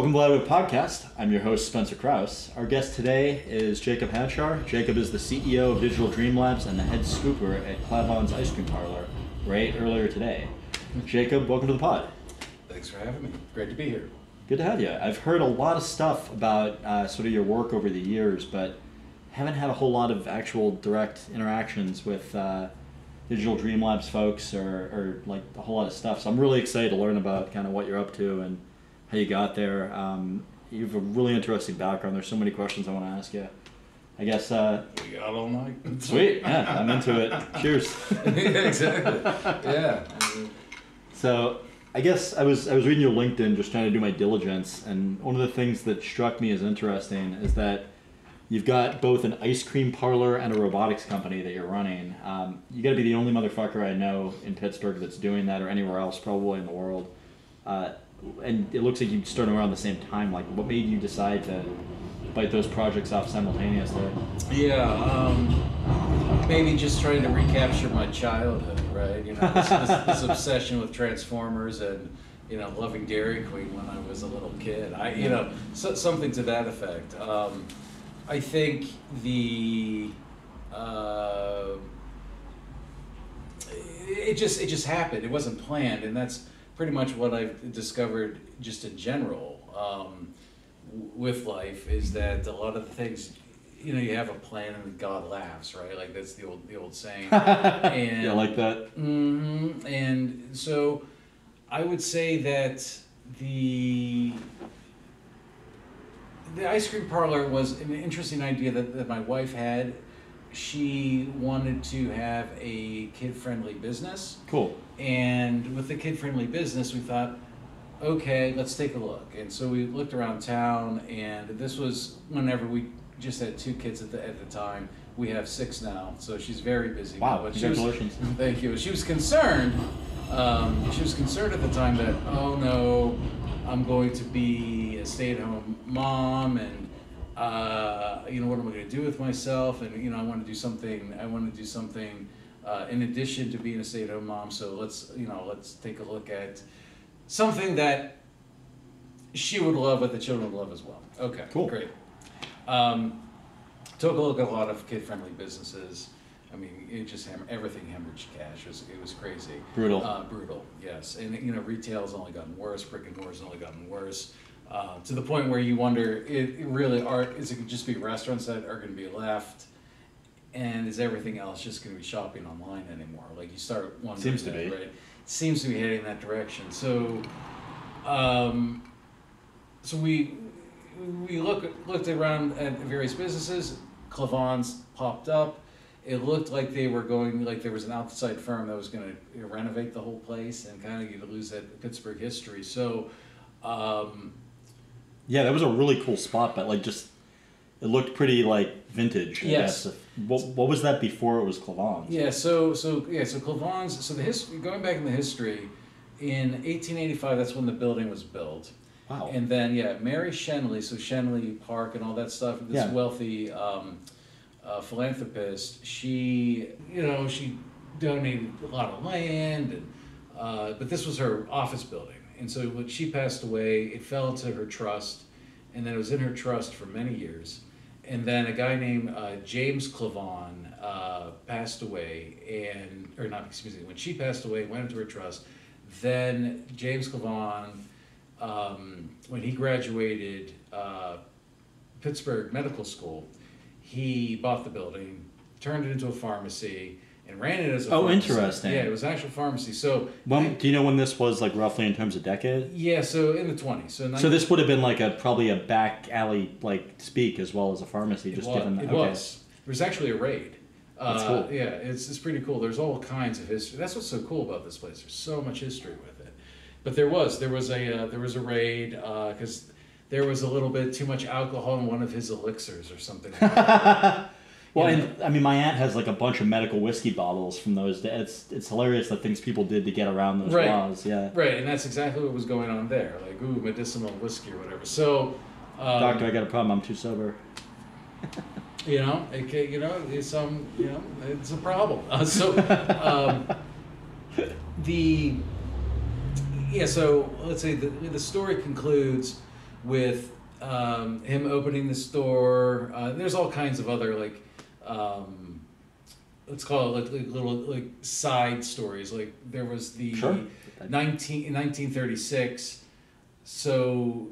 Welcome to Loudwood Podcast. I'm your host, Spencer Krause. Our guest today is Jacob Hanchar. Jacob is the CEO of Digital Dream Labs and the head scooper at Klavon's Ice Cream Parlor, right earlier today. Jacob, welcome to the pod. Thanks for having me. Great to be here. Good to have you. I've heard a lot of stuff about uh, sort of your work over the years, but haven't had a whole lot of actual direct interactions with uh, Digital Dream Labs folks or, or like a whole lot of stuff. So I'm really excited to learn about kind of what you're up to and how you got there. Um, you have a really interesting background. There's so many questions I want to ask you. I guess. Uh, We got all night. sweet. Yeah, I'm into it. Cheers. exactly. Yeah. So I guess I was I was reading your LinkedIn just trying to do my diligence, and one of the things that struck me as interesting is that you've got both an ice cream parlor and a robotics company that you're running. Um, you got to be the only motherfucker I know in Pittsburgh that's doing that, or anywhere else probably in the world. Uh, and it looks like you started around the same time. Like, what made you decide to bite those projects off simultaneously? Yeah. Um, maybe just trying to recapture my childhood, right? You know, this, this, this obsession with Transformers and you know loving Dairy Queen when I was a little kid. I you know so, something to that effect. Um, I think the. Uh, it just it just happened. It wasn't planned, and that's pretty much what I've discovered just in general um, with life is that a lot of the things, you know, you have a plan and God laughs, right? Like that's the old the old saying. and yeah, like that. hmm And so I would say that the the ice cream parlor was an interesting idea that, that my wife had. She wanted to have a kid friendly business. Cool. And with the kid friendly business, we thought, okay, let's take a look. And so we looked around town, and this was whenever we just had two kids at the, at the time. We have six now, so she's very busy. Wow, But she was- congratulations. thank you. She was concerned. Um, she was concerned at the time that, oh no, I'm going to be a stay at home mom, and uh, you know, what am I going to do with myself? And you know, I want to do something. I want to do something uh, in addition to being a stay-at-home mom. So let's, you know, let's take a look at something that she would love, but the children would love as well. Okay, Cool. great. Um, took a look at a lot of kid-friendly businesses. I mean, it just ham- everything hemorrhaged cash. It was, it was crazy. Brutal. Uh, brutal, yes. And you know, retail's only gotten worse. Brick and mortar's only gotten worse. Uh, to the point where you wonder, it, it really are. Is it just be restaurants that are going to be left, and is everything else just going to be shopping online anymore? Like you start wondering. Seems to that, be. right. Seems to be heading that direction. So, um, so we we look looked around at various businesses. Klavon's popped up. It looked like they were going like there was an outside firm that was going to renovate the whole place and kind of you lose that Pittsburgh history. So, um, Yeah, that was a really cool spot, but like just it looked pretty like vintage. I Yes. guess. What, what was that before it was Klavon's? Yeah, so so yeah, so Klavon's so the history going back in the history, in 1885 that's when the building was built, Wow. and then yeah, Mary Schenley, so Schenley Park and all that stuff. This Yeah. wealthy um, uh, philanthropist, she you know she donated a lot of land, and uh, but this was her office building, and so when she passed away, it fell to her trust, and then it was in her trust for many years. And then a guy named uh, James Klavon uh, passed away, and or not excuse me, when she passed away, went into her trust. Then James Klavon, um, when he graduated uh, Pittsburgh Medical School, he bought the building, turned it into a pharmacy, and ran it as a Oh, pharmacy. interesting. Yeah, it was an actual pharmacy. So When, do you know when this was like roughly in terms of decade? yeah, so in the twenties. So, So this would have been like a probably a back alley like speak as well as a pharmacy, It just was. given It okay. was. There was actually a raid. That's uh, cool. Yeah, it's, it's pretty cool. There's all kinds of history. That's what's so cool about this place. There's so much history with it. But there was there was a uh, there was a raid because there was a little bit too much alcohol in one of his elixirs or something. Like Well, and I mean, my aunt has like a bunch of medical whiskey bottles from those. days. It's it's hilarious the things people did to get around those Right. laws. Yeah, right, and that's exactly what was going on there. Like ooh, medicinal whiskey or whatever. So. Um, doctor, I got a problem. I'm too sober. You know, it, you know, it's um, you know, it's a problem. Uh, so, um, the yeah. So let's say the the story concludes with um, him opening the store. Uh, there's all kinds of other like. Um, let's call it like, like little like side stories. Like there was the Sure. 19, in 1936. So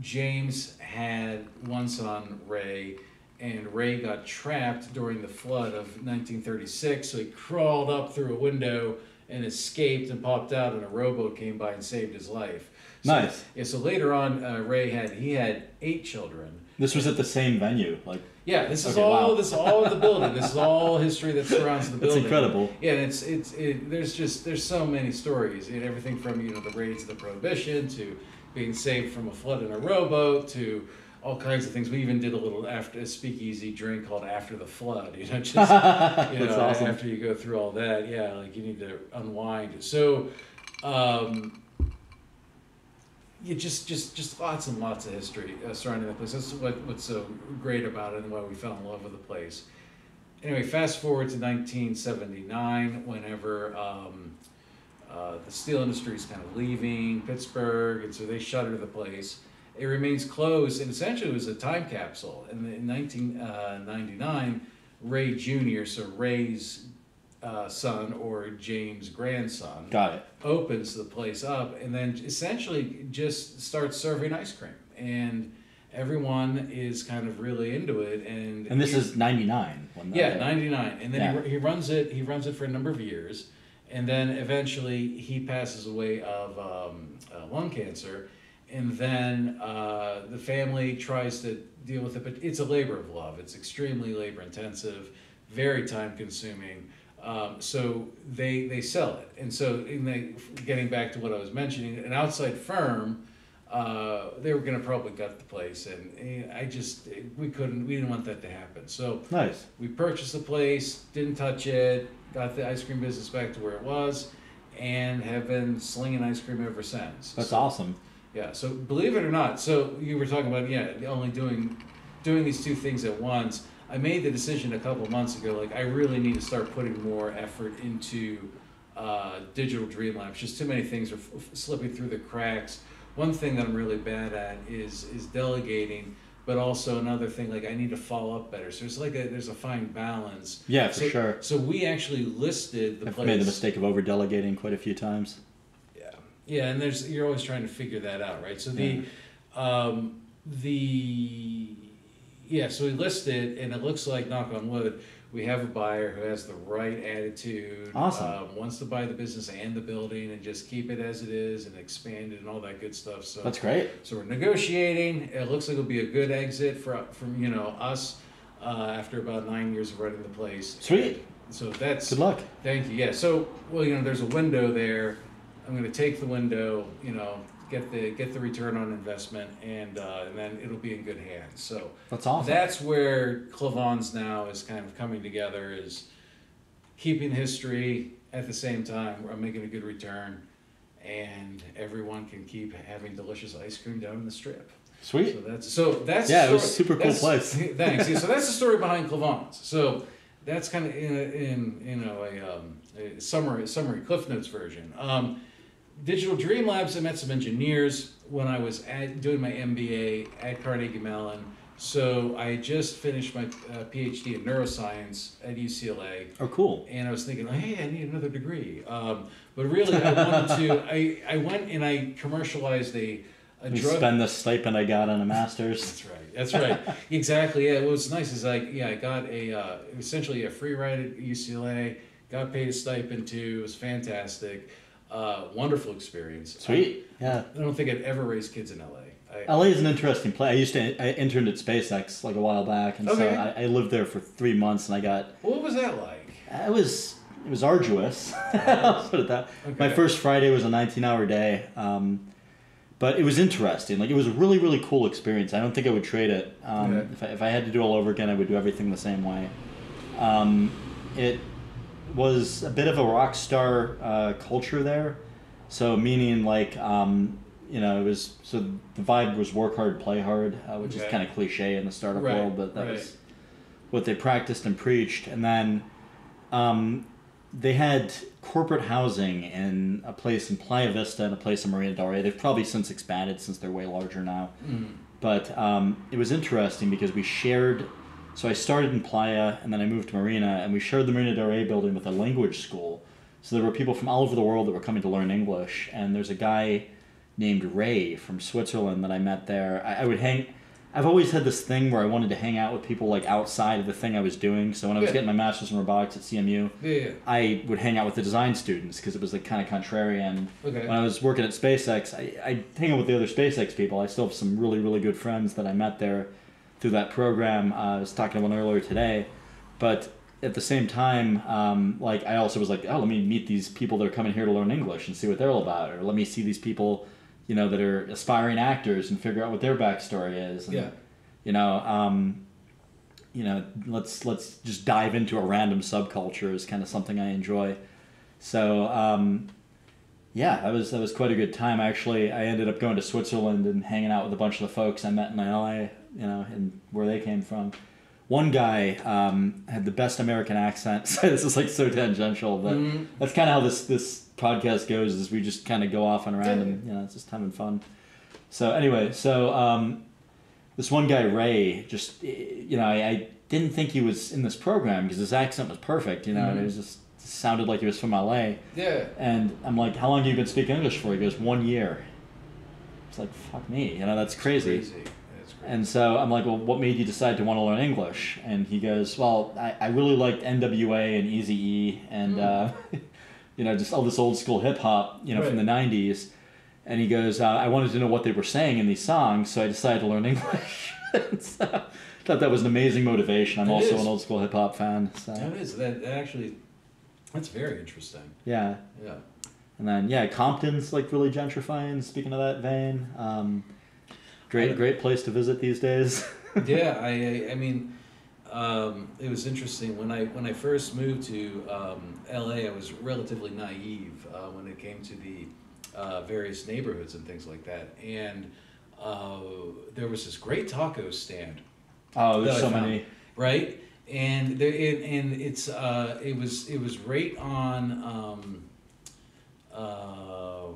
James had one son, Ray, and Ray got trapped during the flood of 1936. So he crawled up through a window and escaped and popped out, and a rowboat came by and saved his life. So, Nice. Yeah. So later on, uh, Ray had he had eight children. This was at the same venue. Like Yeah, this is Okay, all wow. this is all the building. This is all history that surrounds the building. incredible. Yeah, and it's it's it, there's just there's so many stories. And everything from you know the raids of the prohibition to being saved from a flood in a rowboat to all kinds of things. We even did a little after a speakeasy drink called After the Flood. You know, just you That's know awesome. after you go through all that, yeah, like you need to unwind. So. Um, yeah, just just just lots and lots of history uh, surrounding the place. That's what what's so great about it and why we fell in love with the place. Anyway, fast forward to 1979, whenever um, uh, the steel industry is kind of leaving Pittsburgh, and so they shutter the place. It remains closed, and essentially it was a time capsule. And in 1999, Ray Jr., so Ray's uh, son or James' grandson, Got it. opens the place up and then essentially just starts serving ice cream and everyone is kind of really into it and And this he- is '99. yeah 99 and then he, Yeah. ru- he runs it he runs it for a number of years and then eventually he passes away of um, uh, lung cancer and then uh, the family tries to deal with it but it's a labor of love it's extremely labor intensive very time consuming um, so they they sell it and so in the, getting back to what i was mentioning an outside firm uh, they were going to probably gut the place and, eh, i just we couldn't we didn't want that to happen so Nice. we purchased the place, didn't touch it, got the ice cream business back to where it was, and have been slinging ice cream ever since. That's So- awesome. Yeah. So believe it or not, so you were talking about yeah, only doing doing these two things at once. I made the decision a couple months ago, like I really need to start putting more effort into uh, digital dream labs. Just too many things are slipping through the cracks. One thing that I'm really bad at is is delegating, but also another thing like I need to follow up better. So it's like a, there's a fine balance. Yeah, for so, sure. So we actually listed the I've place. made the mistake of over delegating quite a few times. Yeah, yeah, and there's you're always trying to figure that out, right? So the, um, the, yeah, so we listed, and it looks like, knock on wood, we have a buyer who has the right attitude. Awesome. Um, wants to buy the business and the building and just keep it as it is and expand it and all that good stuff. So That's great. so we're negotiating. It looks like it'll be a good exit for from you know us uh, after about nine years of running the place. Sweet. So that's Good luck. Thank you. Yeah. So, well, you know, there's a window there. I'm going to take the window. You know, get the get the return on investment, and uh, and then it'll be in good hands. So That's awesome. that's where Klavons now is kind of coming together. Is keeping history at the same time. I'm making a good return, and everyone can keep having delicious ice cream down in the strip. Sweet. So that's so that's Yeah, it was super cool place. Thanks. Yeah, so that's the story behind Klavons. So that's kind of in, a, in you know a, um, a summary summary Cliff Notes version. Um, Digital Dream Labs. I met some engineers when I was at, doing my MBA at Carnegie Mellon. So I just finished my uh, PhD in neuroscience at UCLA Oh, cool. and I was thinking, hey, I need another degree. Um, but really, I wanted to. I, I went and I commercialized a, a We drug. spend the stipend I got on a master's. That's right. That's right. exactly. Yeah. What's nice is like, yeah, I got a uh, essentially a free ride at UCLA. Got paid a stipend too. It was fantastic. Uh, wonderful experience. Sweet. Yeah. I, I don't think I'd ever raise kids in LA. I, LA is an interesting place. I used to I interned at SpaceX like a while back, and Okay. so I, I lived there for three months, and I got what was that like? it was it was arduous. I'll put it that. My first Friday was a 19-hour day, um, but it was interesting. Like it was a really really cool experience. I don't think I would trade it. Um, Okay. if, I, if I had to do it all over again, I would do everything the same way. Um, it was a bit of a rock star uh, culture there. So meaning like um, you know it was so the vibe was work hard, play hard, uh, which is kind of cliche in the startup Right, world, but that right. was what they practiced and preached. And then um, they had corporate housing in a place in Playa Vista and a place in Marina Del Rey. They've probably since expanded since they're way larger now. But um, it was interesting because we shared. So I started in Playa and then I moved to Marina, and we shared the Marina Del Rey building with a language school. So there were people from all over the world that were coming to learn English, and there's a guy named Ray from Switzerland that I met there. I, I would hang. I've always had this thing where I wanted to hang out with people like outside of the thing I was doing. So when I was Yeah. getting my master's in robotics at CMU, Yeah, yeah. I would hang out with the design students because it was like kind of contrarian. Okay. When I was working at SpaceX, I, I hang out with the other SpaceX people. I still have some really, really good friends that I met there through that program. Uh, I was talking to one earlier today, but at the same time, um, like I also was like, oh, let me meet these people that are coming here to learn English and see what they're all about, or let me see these people, you know, that are aspiring actors and figure out what their backstory is. And, Yeah. You know, um, you know, let's let's just dive into a random subculture is kind of something I enjoy. So um, yeah, that was that was quite a good time. Actually, I ended up going to Switzerland and hanging out with a bunch of the folks I met in LA, you know, and where they came from. One guy um, had the best American accent. So this is like so tangential, but Mhm. that's kind of how this this podcast goes. Is we just kind of go off on random, you know, it's just having fun. So anyway, so um, this one guy Ray, just you know, I, I didn't think he was in this program because his accent was perfect, you know, and it was just sounded like he was from LA. Yeah. And I'm like, how long have you been speaking English for? He goes, one year. It's like, fuck me, you know, that's crazy. Crazy. And so I'm like, well, what made you decide to want to learn English? And he goes, well, I, I really liked NWA and Easy E and, uh, you know, just all this old school hip hop, you know, from the 90s. And he goes, uh, I wanted to know what they were saying in these songs, so I decided to learn English. So, I thought that was an amazing motivation. I'm It also is. an old school hip hop fan. So, That is that, that actually. That's very interesting. yeah. Yeah. And then yeah, Compton's like really gentrifying. Speaking of that vein, um, great great place to visit these days. yeah, I, I, mean, um, it was interesting when I when I first moved to um, L.A. I was relatively naive uh, when it came to the uh, various neighborhoods and things like that, and uh, there was this great taco stand, oh, there's so found. many. right? And there, it, and it's uh, it was it was right on. Um, uh,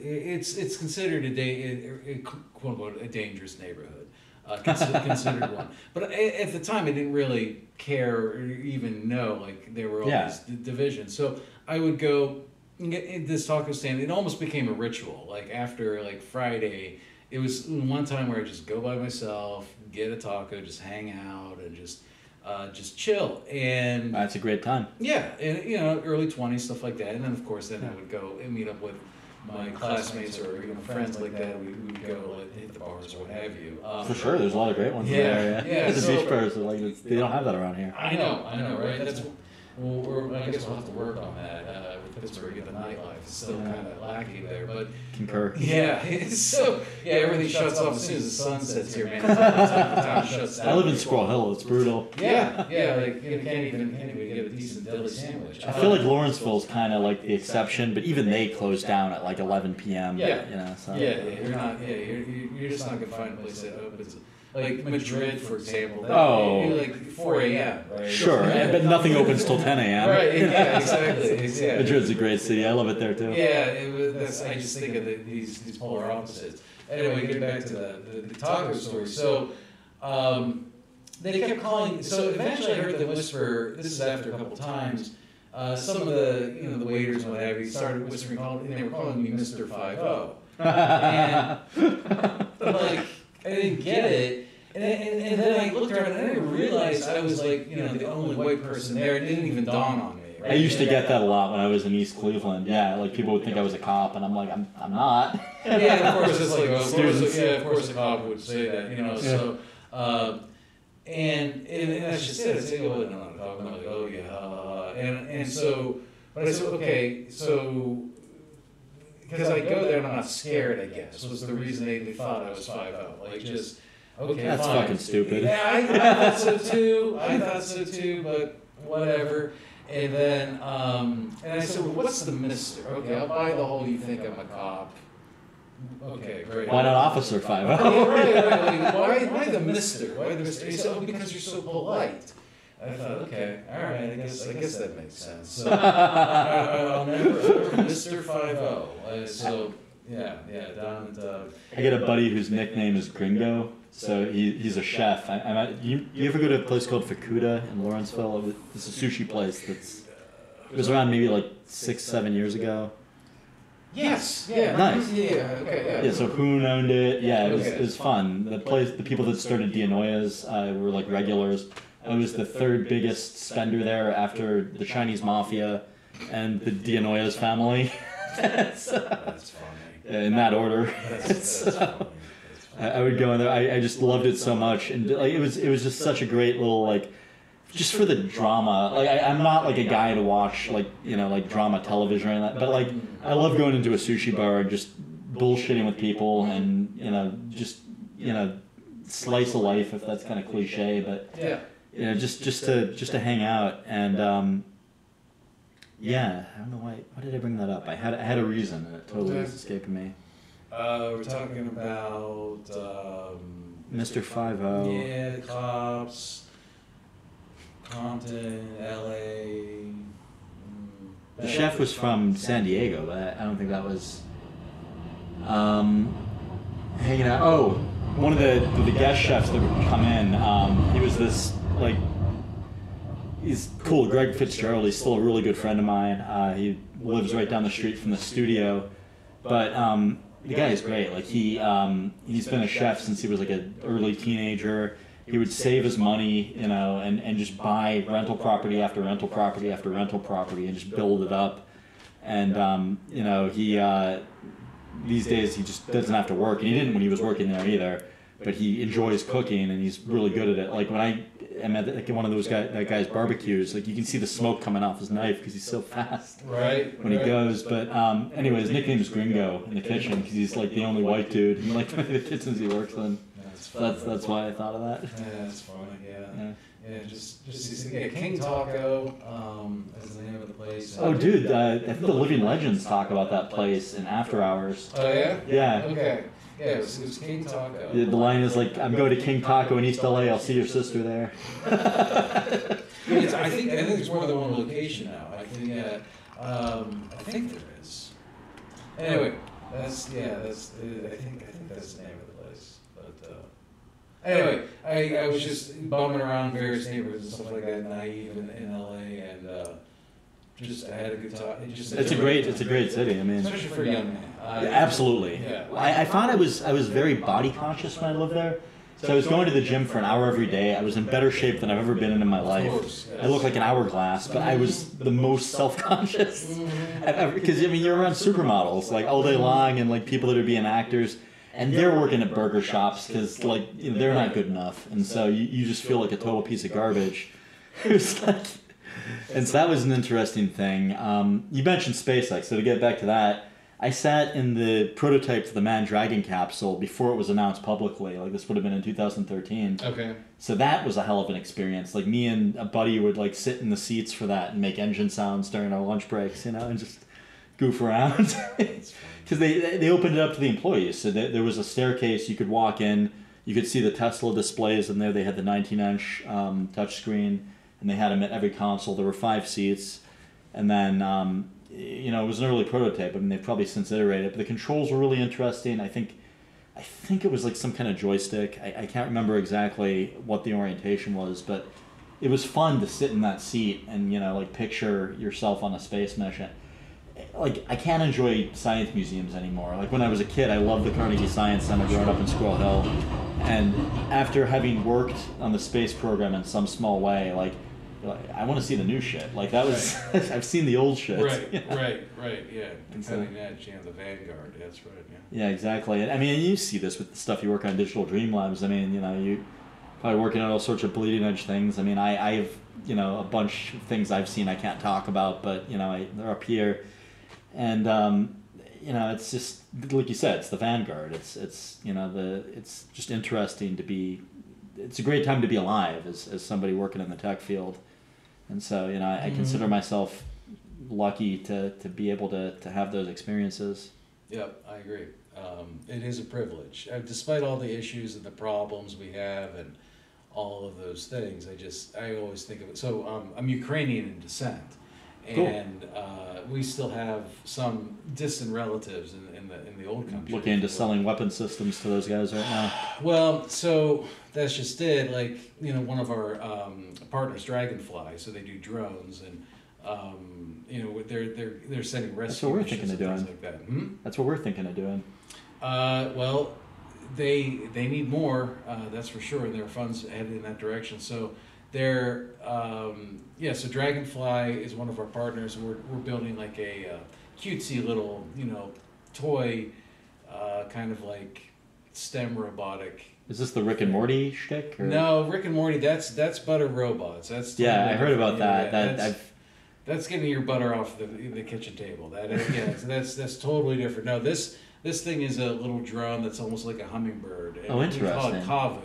it's it's considered a day, a, a, quote unquote a dangerous neighborhood, uh, considered, one. But at the time, I didn't really care or even know like there were all Yeah. these d- divisions. So I would go and get in this taco stand. It almost became a ritual. Like after like Friday, it was one time where I just go by myself, get a taco, just hang out, and just uh, just chill. And That's a great time. yeah, and you know, early twenties, stuff like that, and then of course, then I would go and meet up with my classmates or you know friends like that. We we would go like hit the bars or what have you. Um, For sure, there's a lot of great ones Yeah, there. Yeah, yeah, the so- beach bars are like they don't have that around here. I know, I know, right? That's well, we're, I guess we'll have to work on that uh, with Pittsburgh. The nightlife is still kind of lacking there, but Concur. yeah, it's so yeah, everything shuts off as soon as the sun sets here, man. The town shuts down. I live in Squirrel Hill. It's brutal. Yeah, yeah, like you can't even can't even get a decent deli sandwich. I feel like Lawrenceville's kind of like the exception, but even they close down at like 11 p.m. Yeah. You know, so. Yeah, yeah, you're not. Yeah, you're, you're you're just not gonna find a place that opens. Like Madrid, for example. that- Oh. like 4 a.m. Right? Sure, but nothing opens till 10 a.m. Right. Yeah. Exactly. It's- yeah. Madrid's a great city. I love it there too. Yeah, it was, that's, I just think of the, these these polar opposites. Anyway, getting back to the the, the taco story. So, um, they kept calling. So eventually, I heard them whisper. This is after a couple times. Uh, some of the you know the waiters and what have you started whispering, call- and they were calling me Mister Five O. And like I didn't get it. And, and, and then I looked around and I didn't realize I was like, you know, the only white person there. It didn't even dawn on me. Right? I used to get that a lot when I was in East Cleveland. Yeah, like people would think I was a cop, and I'm like, I'm, I'm not. yeah, of course it's like, of course, Students. yeah, of course a cop would say that, you know. So, uh, and, and and that's just it. I say, oh, no, no, no, I'm like, oh yeah, uh, and and so, but I said, okay, so because I go there and I'm not scared, I guess was the reason they, they thought I was five out, like just okay, That's fine. fucking stupid. Yeah, I, I thought so too. I thought so too, but whatever. And then, um, and I said, well, what's the mister? Okay, I'll buy the whole you think I'm a cop. Okay, great. Why not Officer Five Yeah, right, right, like, why, why the mister? Why the mister? He said, oh, because you're so polite. I thought, okay, all right, I guess I guess that makes sense. So I, will never, Mr. Five O. Uh, so yeah, yeah, down at. Uh, I got a buddy whose nickname is Gringo. So he, he's a chef. I, I'm at, you, you ever go to a place called Fukuda in Lawrenceville? It's a sushi place that's it was around maybe like six, seven years ago. Yes. Yeah. Nice. Yeah. Okay. Yeah. Yeah. So Hoon owned it. Yeah, it was it was fun. The place, the people that started DiAnoia's uh, were like regulars. I was the third biggest spender there after the Chinese mafia and the DiAnoia's family. so, That's funny. in that order. That's, that's funny. I, I would go in there. I, I just loved it so much, and like it was it was just such a great little like, just for the drama. Like I, I'm not like a guy to watch like you know like drama television and that, but like I love going into a sushi bar and just bullshitting with people and you know just you know slice of life if that's kind of cliche, but Yeah. You know just just to just to hang out and um, yeah. I don't know why why did I bring that up? I had I had a reason and it totally is escaping me. Uh, we're talking about um, Mr. Five O. Yeah, the cops, Compton, L.A. the chef was from San Diego but I- I don't think that was um, hanging out. Oh one of the the guest chefs that would come in um, he was this like he's cool. Greg Fitzgerald. He's still a really good friend of mine. Uh, he lives right down the street from the studio, but um, the guy is great. Like he um, he's been a chef since he was like an early teenager. He would save his money, you know, and, and just buy rental property after rental property after rental property and just build it up. And um, you know, he uh, these days he just doesn't have to work, and he didn't when he was working there either. But he enjoys cooking, and he's really good at it. Like when I am at like one of those guy that guy's barbecues, like you can see the smoke coming off his knife because he's so fast Right. when he goes. But um, anyway, his nickname is Gringo in the kitchen because he's like the only white dude in like the kitchens he works in. That's that's that's why I thought of that. Yeah, that's funny. Yeah. Yeah. Yeah, just just yeah, King Taco um, is the name of the place. Oh, dude, uh, I think the Living Legends talk about that place in After Hours. Oh yeah. Yeah. Okay. Yeah, it was, it was King Taco. The, the line is like, "I'm going to King Taco in East LA. I'll see your sister there." It's, I think I think there's more than one location now. I think yeah, um, I think there is. Anyway, that's yeah, that's uh, I think I think that's the name of the place. But uh, anyway, I, I was just bumming around various neighborhoods and stuff like that, naive in, in LA, and uh, just I had a good time. It just It's a great, it's a great city. I mean, especially for a young man. Yeah, absolutely. Yeah. I, I found I was I was very body conscious when I lived there. So I was going to the gym for an hour every day. I was in better shape than I've ever been in in my life. I looked like an hourglass, but I was the most self conscious Because I mean, you're around supermodels like all day long, and like people that are being actors, and they're working at burger shops because like you know, they're not good enough, and so you, you just feel like a total piece of garbage. It was like, and so that was an interesting thing. Um, you mentioned SpaceX, so to get back to that, I sat in the prototype to the Man Dragon capsule before it was announced publicly. Like this would have been in 2013. Okay. So that was a hell of an experience. Like me and a buddy would like sit in the seats for that and make engine sounds during our lunch breaks, you know, and just goof around. Because they they opened it up to the employees, so there there was a staircase you could walk in. You could see the Tesla displays in there. They had the 19-inch um, touchscreen, and they had them at every console. There were five seats, and then um, you know it was an early prototype. I mean, they've probably since iterated, but the controls were really interesting. I think. I think it was like some kind of joystick. I, I can't remember exactly what the orientation was, but it was fun to sit in that seat and you know like picture yourself on a space mission. Like I can't enjoy science museums anymore. Like when I was a kid, I loved the Carnegie Science Center growing up in Squirrel Hill, and after having worked on the space program in some small way, like. Like, I want to see the new shit. Like that was, I've seen the old shit. Right, know? right, right, yeah. And so- edge, yeah, the Vanguard, that's right, yeah. Yeah, exactly. I mean, you see this with the stuff you work on Digital Dream Labs. I mean, you know, you probably working on all sorts of bleeding edge things. I mean, I, I have, you know, a bunch of things I've seen I can't talk about, but, you know, I, they're up here. And, um, you know, it's just, like you said, it's the vanguard. It's, it's, you know, the, it's just interesting to be, it's a great time to be alive as, as somebody working in the tech field. And so, you know, I, I consider Mhm. myself lucky to, to be able to, to have those experiences. Yep, I agree. Um, it is a privilege, uh, despite all the issues and the problems we have, and all of those things. I just I always think of it. So um, I'm Ukrainian in descent, Cool. and uh, we still have some distant relatives in, in the in the old country. Looking into selling weapon systems to those guys right now. Well, so that's just it. Like you know, one of our um, partners, Dragonfly, so they do drones, and um, you know they're they're they're sending rescue what we're thinking of doing. like that. Hmm? That's what we're thinking of doing. Uh, well, they they need more. Uh, that's for sure. And their funds headed in that direction. So they're um, yeah. So Dragonfly is one of our partners. and We're we're building like a uh, cutesy little you know toy, uh, kind of like STEM robotic. Is this the Rick and Morty shtick? Or? No, Rick and Morty. That's that's butter robots. That's Yeah, I heard about that. That that's, I've, that's getting your butter off the the kitchen table. That is, yeah, so that's that's totally different. No, this this thing is a little drone that's almost like a hummingbird. And Oh, We call it. Kavu,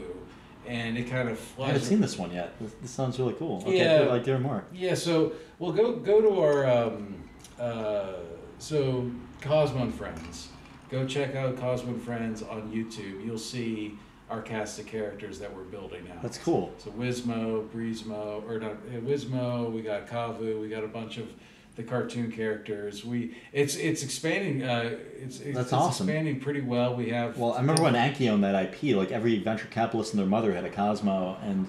and it kind of I haven't seen this one yet. This, this sounds really cool. Okay, Yeah. Like to hear more. Yeah, so we'll go go to our um, uh, so Cosmo and Friends. Go check out Cosmo and Friends on YouTube. You'll see our cast of characters that we're building now. That's cool. So Wizmo, Breezemo, or not Wizmo. We got Kavu. We got a bunch of the cartoon characters. We it's it's expanding. Uh, it's it's, That's it's awesome. expanding pretty well. We have. Well, I remember when Anki owned that IP, like every venture capitalist and their mother had a Cosmo, and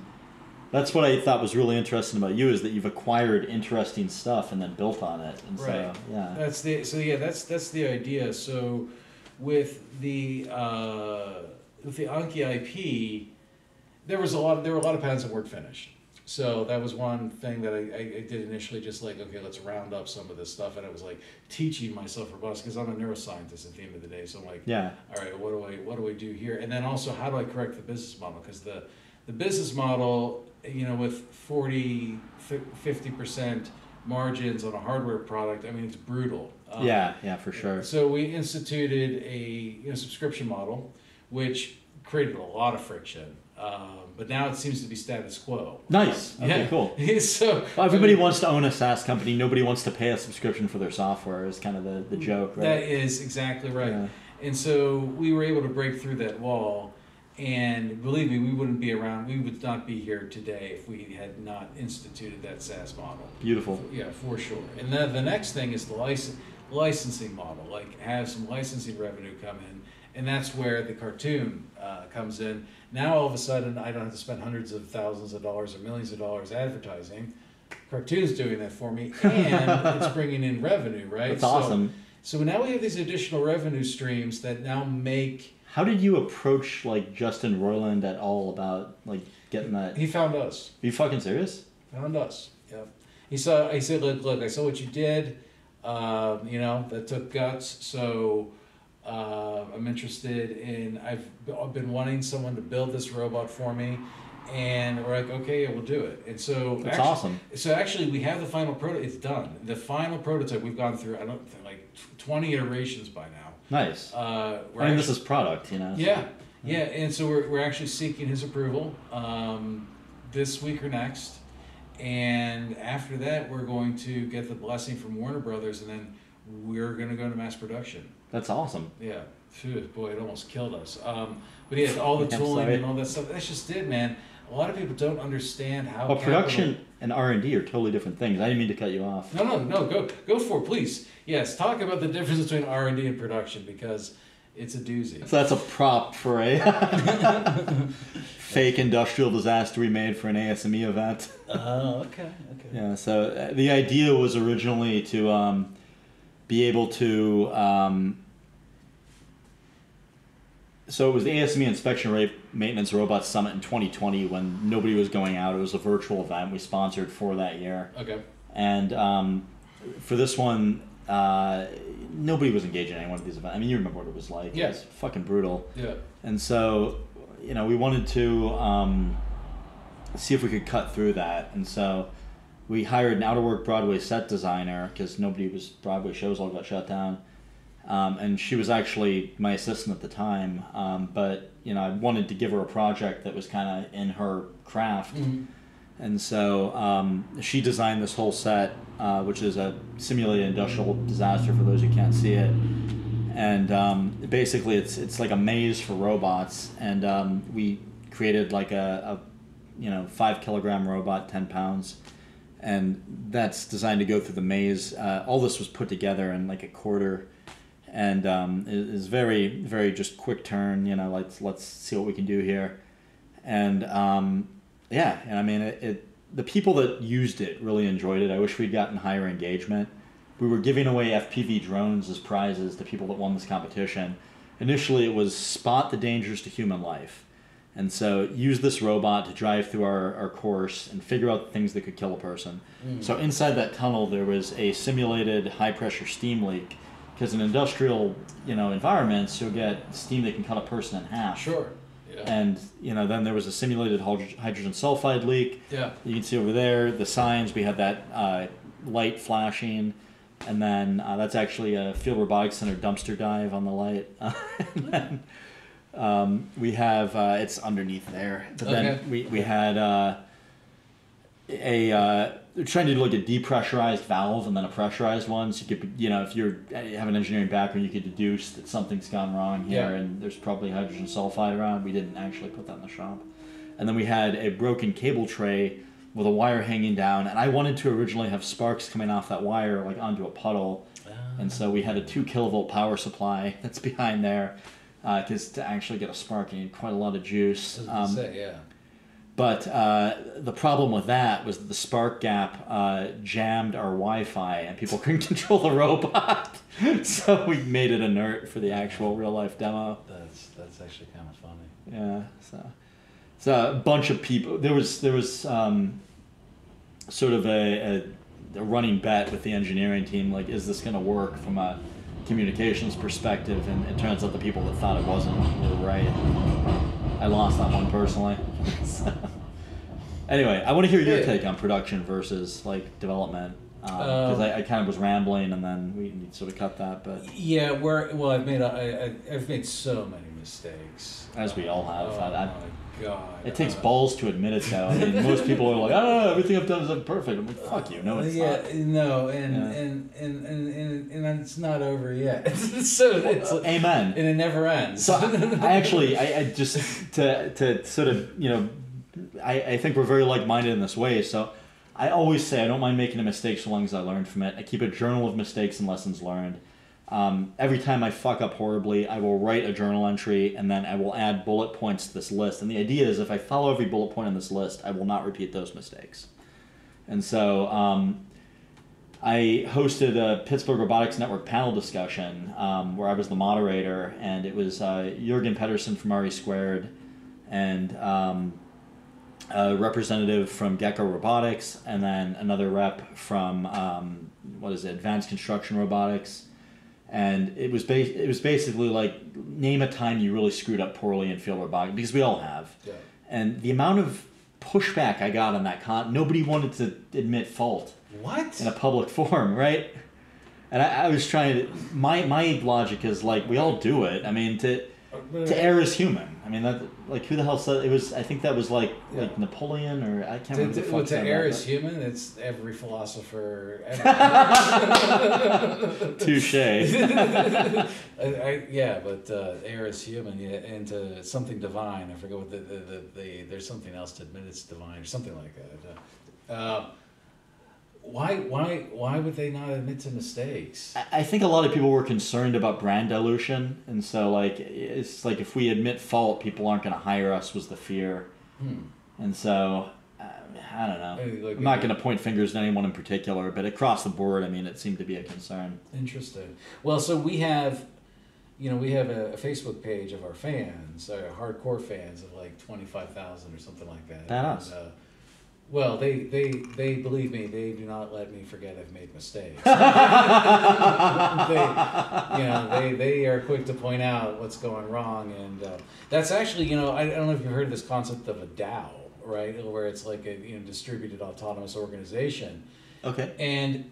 that's what I thought was really interesting about you is that you've acquired interesting stuff and then built on it. And Right. so, yeah. That's the so yeah that's that's the idea. So with the uh, with the Anki IP, there was a lot there were a lot of patents that weren't finished. So that was one thing that I, I, I did initially, just like okay, let's round up some of this stuff, and I was like teaching myself robotics because I'm a neuroscientist at the end of the day. So I'm like, Yeah. all right, what do I what do I do here? And then also, how do I correct the business model? Because the the business model, you know, with 40, 50 percent margins on a hardware product, I mean, it's brutal. Um, yeah, yeah, for sure. So we instituted a you know, subscription model, which created a lot of friction. Um, but now it seems to be status quo. Nice. Okay, Yeah. cool. so Well, everybody wants to own a SaaS company. Nobody wants to pay a subscription for their software. Is kind of the, the joke, right? That is exactly right. Yeah. And so we were able to break through that wall. And believe me, we wouldn't be around, we would not be here today if we had not instituted that SaaS model. Beautiful. Yeah, for sure. And then the next thing is the license, licensing model, like have some licensing revenue come in. And that's where the cartoon uh, comes in. Now all of a sudden, I don't have to spend hundreds of thousands of dollars or millions of dollars advertising. Cartoon's doing that for me, and it's bringing in revenue, right? That's So- awesome. so now we have these additional revenue streams that now make. How did you approach like Justin Roiland at all about like getting that? He found us. Are you fucking serious? Found us. Yeah. He saw. He said, "Look, look. I saw what you did. Um, you know that took guts. So uh, I'm interested in. I've been wanting someone to build this robot for me." And we're like, okay, yeah, we'll do it. And so That's actually- awesome. So actually, we have the final prototype. It's done. The final prototype we've gone through. I don't think like twenty iterations by now. Nice. Uh, we're I mean, this is product, you know. so- Yeah, yeah, and so we're, we're actually seeking his approval um, this week or next, and after that, we're going to get the blessing from Warner Brothers, and then we're going to go into mass production. That's awesome. Yeah, Phew, boy, it almost killed us. Um, but yeah, all the tooling and all that stuff. That's just it, man. A lot of people don't understand how. Well, capital- production and R and D are totally different things. I didn't mean to cut you off. No, no, no. Go, go for it, please. Yes, talk about the difference between R and D and production because it's a doozy. So that's a prop for a fake industrial disaster we made for an ASME event. Oh, okay, okay. Yeah. So uh, the idea was originally to um, be able to. Um, so it was the ASME Inspection Rate Maintenance Robot Summit in 2020 when nobody was going out. It was a virtual event we sponsored for that year. Okay. And um, for this one, uh, nobody was engaging in any one of these events. I mean, you remember what it was like. Yeah. It was fucking brutal. Yeah. And so, you know, we wanted to um, see if we could cut through that. And so we hired an out of work Broadway set designer because nobody was, Broadway shows all got shut down. Um, and she was actually my assistant at the time. Um, but, you know, I wanted to give her a project that was kind of in her craft. Mhm. And so um, she designed this whole set, uh, which is a simulated industrial disaster for those who can't see it. And um, basically, it's it's like a maze for robots, and um, we created like a, you know five kilogram robot, ten pounds, and that's designed to go through the maze. Uh, all this was put together in like a quarter, and um, is, very very just quick turn. You know, let's let's see what we can do here, and um, yeah, and I mean it, it. The people that used it really enjoyed it. I wish we'd gotten higher engagement. We were giving away FPV drones as prizes to people that won this competition. Initially, it was spot the dangers to human life. And so use this robot to drive through our, our course and figure out the things that could kill a person. Mm. So inside that tunnel, there was a simulated high pressure steam leak because in industrial you know environments, you'll get steam that can cut a person in half. Sure. Yeah. And you know then there was a simulated hydrogen sulfide leak. yeah. You can see over there the signs. We had that uh, light flashing, and then uh, that's actually a Field Robotics Center dumpster dive on the light. and then um, we have uh, it's underneath there. But then we we had uh, a uh, they're trying to do like a depressurized valve and then a pressurized one. So you could you know if you're eh, have an engineering background, you could deduce that something's gone wrong here, Yeah. and there's probably hydrogen sulfide around. We didn't actually put that in the shop. And then we had a broken cable tray with a wire hanging down, and I wanted to originally have sparks coming off that wire like onto a puddle, and so we had a two kilovolt power supply that's behind there, uh, because to actually get a spark, you need quite a lot of juice. Um, say, yeah. But uh, the problem with that was that the spark gap uh, jammed our Wi-Fi, and people couldn't control the robot, so we made it inert for the actual real life demo. That's that's actually kind of funny. Yeah, so so a bunch of people. There was there was um, sort of a, a, a running bet with the engineering team. Like, is this going to work from a communications perspective? And it turns out the people that thought it wasn't were right. I lost that one personally. So, anyway, I want to hear your Yeah. take on production versus like development. Because Um, I, I kind of was rambling, and then we need to sort of cut that. But Yeah, where well, I've made a, I, I, I've made so many mistakes. As we all have. Oh I- I- my god! It takes Uh, balls to admit it, though. I mean, most people are like, "Oh, everything I've done is perfect." I'm like, "Fuck you, no, it's yeah, not." no, and, Yeah. and, and, and, and and it's not over yet. so it's Amen. and it never ends. So I, I actually, I, I just to to sort of you know, I, I think we're very like minded in this way. So I always say I don't mind making a mistake so long as I learn from it. I keep a journal of mistakes and lessons learned. Um, every time I fuck up horribly, I will write a journal entry and then I will add bullet points to this list. And the idea is if I follow every bullet point on this list, I will not repeat those mistakes. And so um, I hosted a Pittsburgh Robotics Network panel discussion um, where I was the moderator, and it was uh, Jorgen Pedersen from RE Squared and um, a representative from Gecko Robotics, and then another rep from um, what is it, Advanced Construction Robotics. And it was ba- it was basically like name a time you really screwed up poorly in field robotics because we all have. Yeah. And the amount of pushback I got on that con, nobody wanted to admit fault what? in a public forum, right? And I, I was trying to. My my logic is like we all do it. I mean, to to err is human. I mean, that like who the hell said it was? I think that was like Yeah. like Napoleon or I can't remember. to, the well, fuck to err is human. It's every philosopher. Touche. Yeah, but uh, air is human, yeah, and to something divine. I forget what the, the, the, the there's something else to admit it's divine or something like that. Uh, why why why would they not admit to mistakes? I- think a lot of people were concerned about brand dilution, and so like it's like if we admit fault, people aren't going to hire us. Was the fear, Hmm. and so uh, I don't know. Like, I'm not going to point fingers at anyone in particular, but across the board, I mean, it seemed to be a concern. Interesting. Well, so we have, you know, we have a, a Facebook page of our fans, our hardcore fans of like twenty five thousand or something like that. Badass. And, uh, well, they, they they believe me. They do not let me forget I've made mistakes. they, you know, they, they are quick to point out what's going wrong, and uh, that's actually, you know, I, I don't know if you've heard of this concept of a DAO, right? Where it's like a you know distributed autonomous organization Okay. and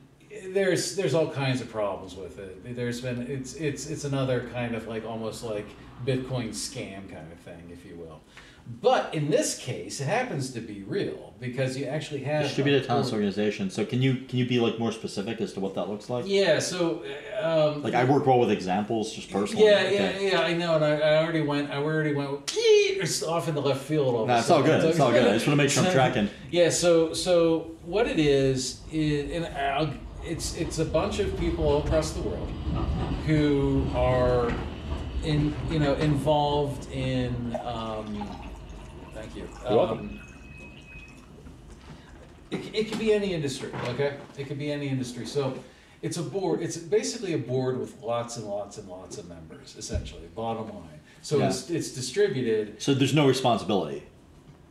there's there's all kinds of problems with it. There's been it's it's it's another kind of like almost like Bitcoin scam kind of thing, if you will. But in this case, it happens to be real because you actually have Distributed a- autonomous organization. So can you can you be like more specific as to what that looks like? Yeah. So. Um, Like I work well with examples, just personally. Yeah, Okay. yeah, yeah. I know, and I, I already went. I already went. it's off in the left field. All No, it's all good. It's all good. I just want to make sure I'm tracking. Yeah. So so what it is is and I'll, it's it's a bunch of people all across the world who are in you know involved in. Um, thank you. You're welcome. Um, it, it could be any industry, okay? It could be any industry. So it's a board, it's basically a board with lots and lots and lots of members, essentially, bottom line. So Yeah. it's, it's distributed, So there's no responsibility.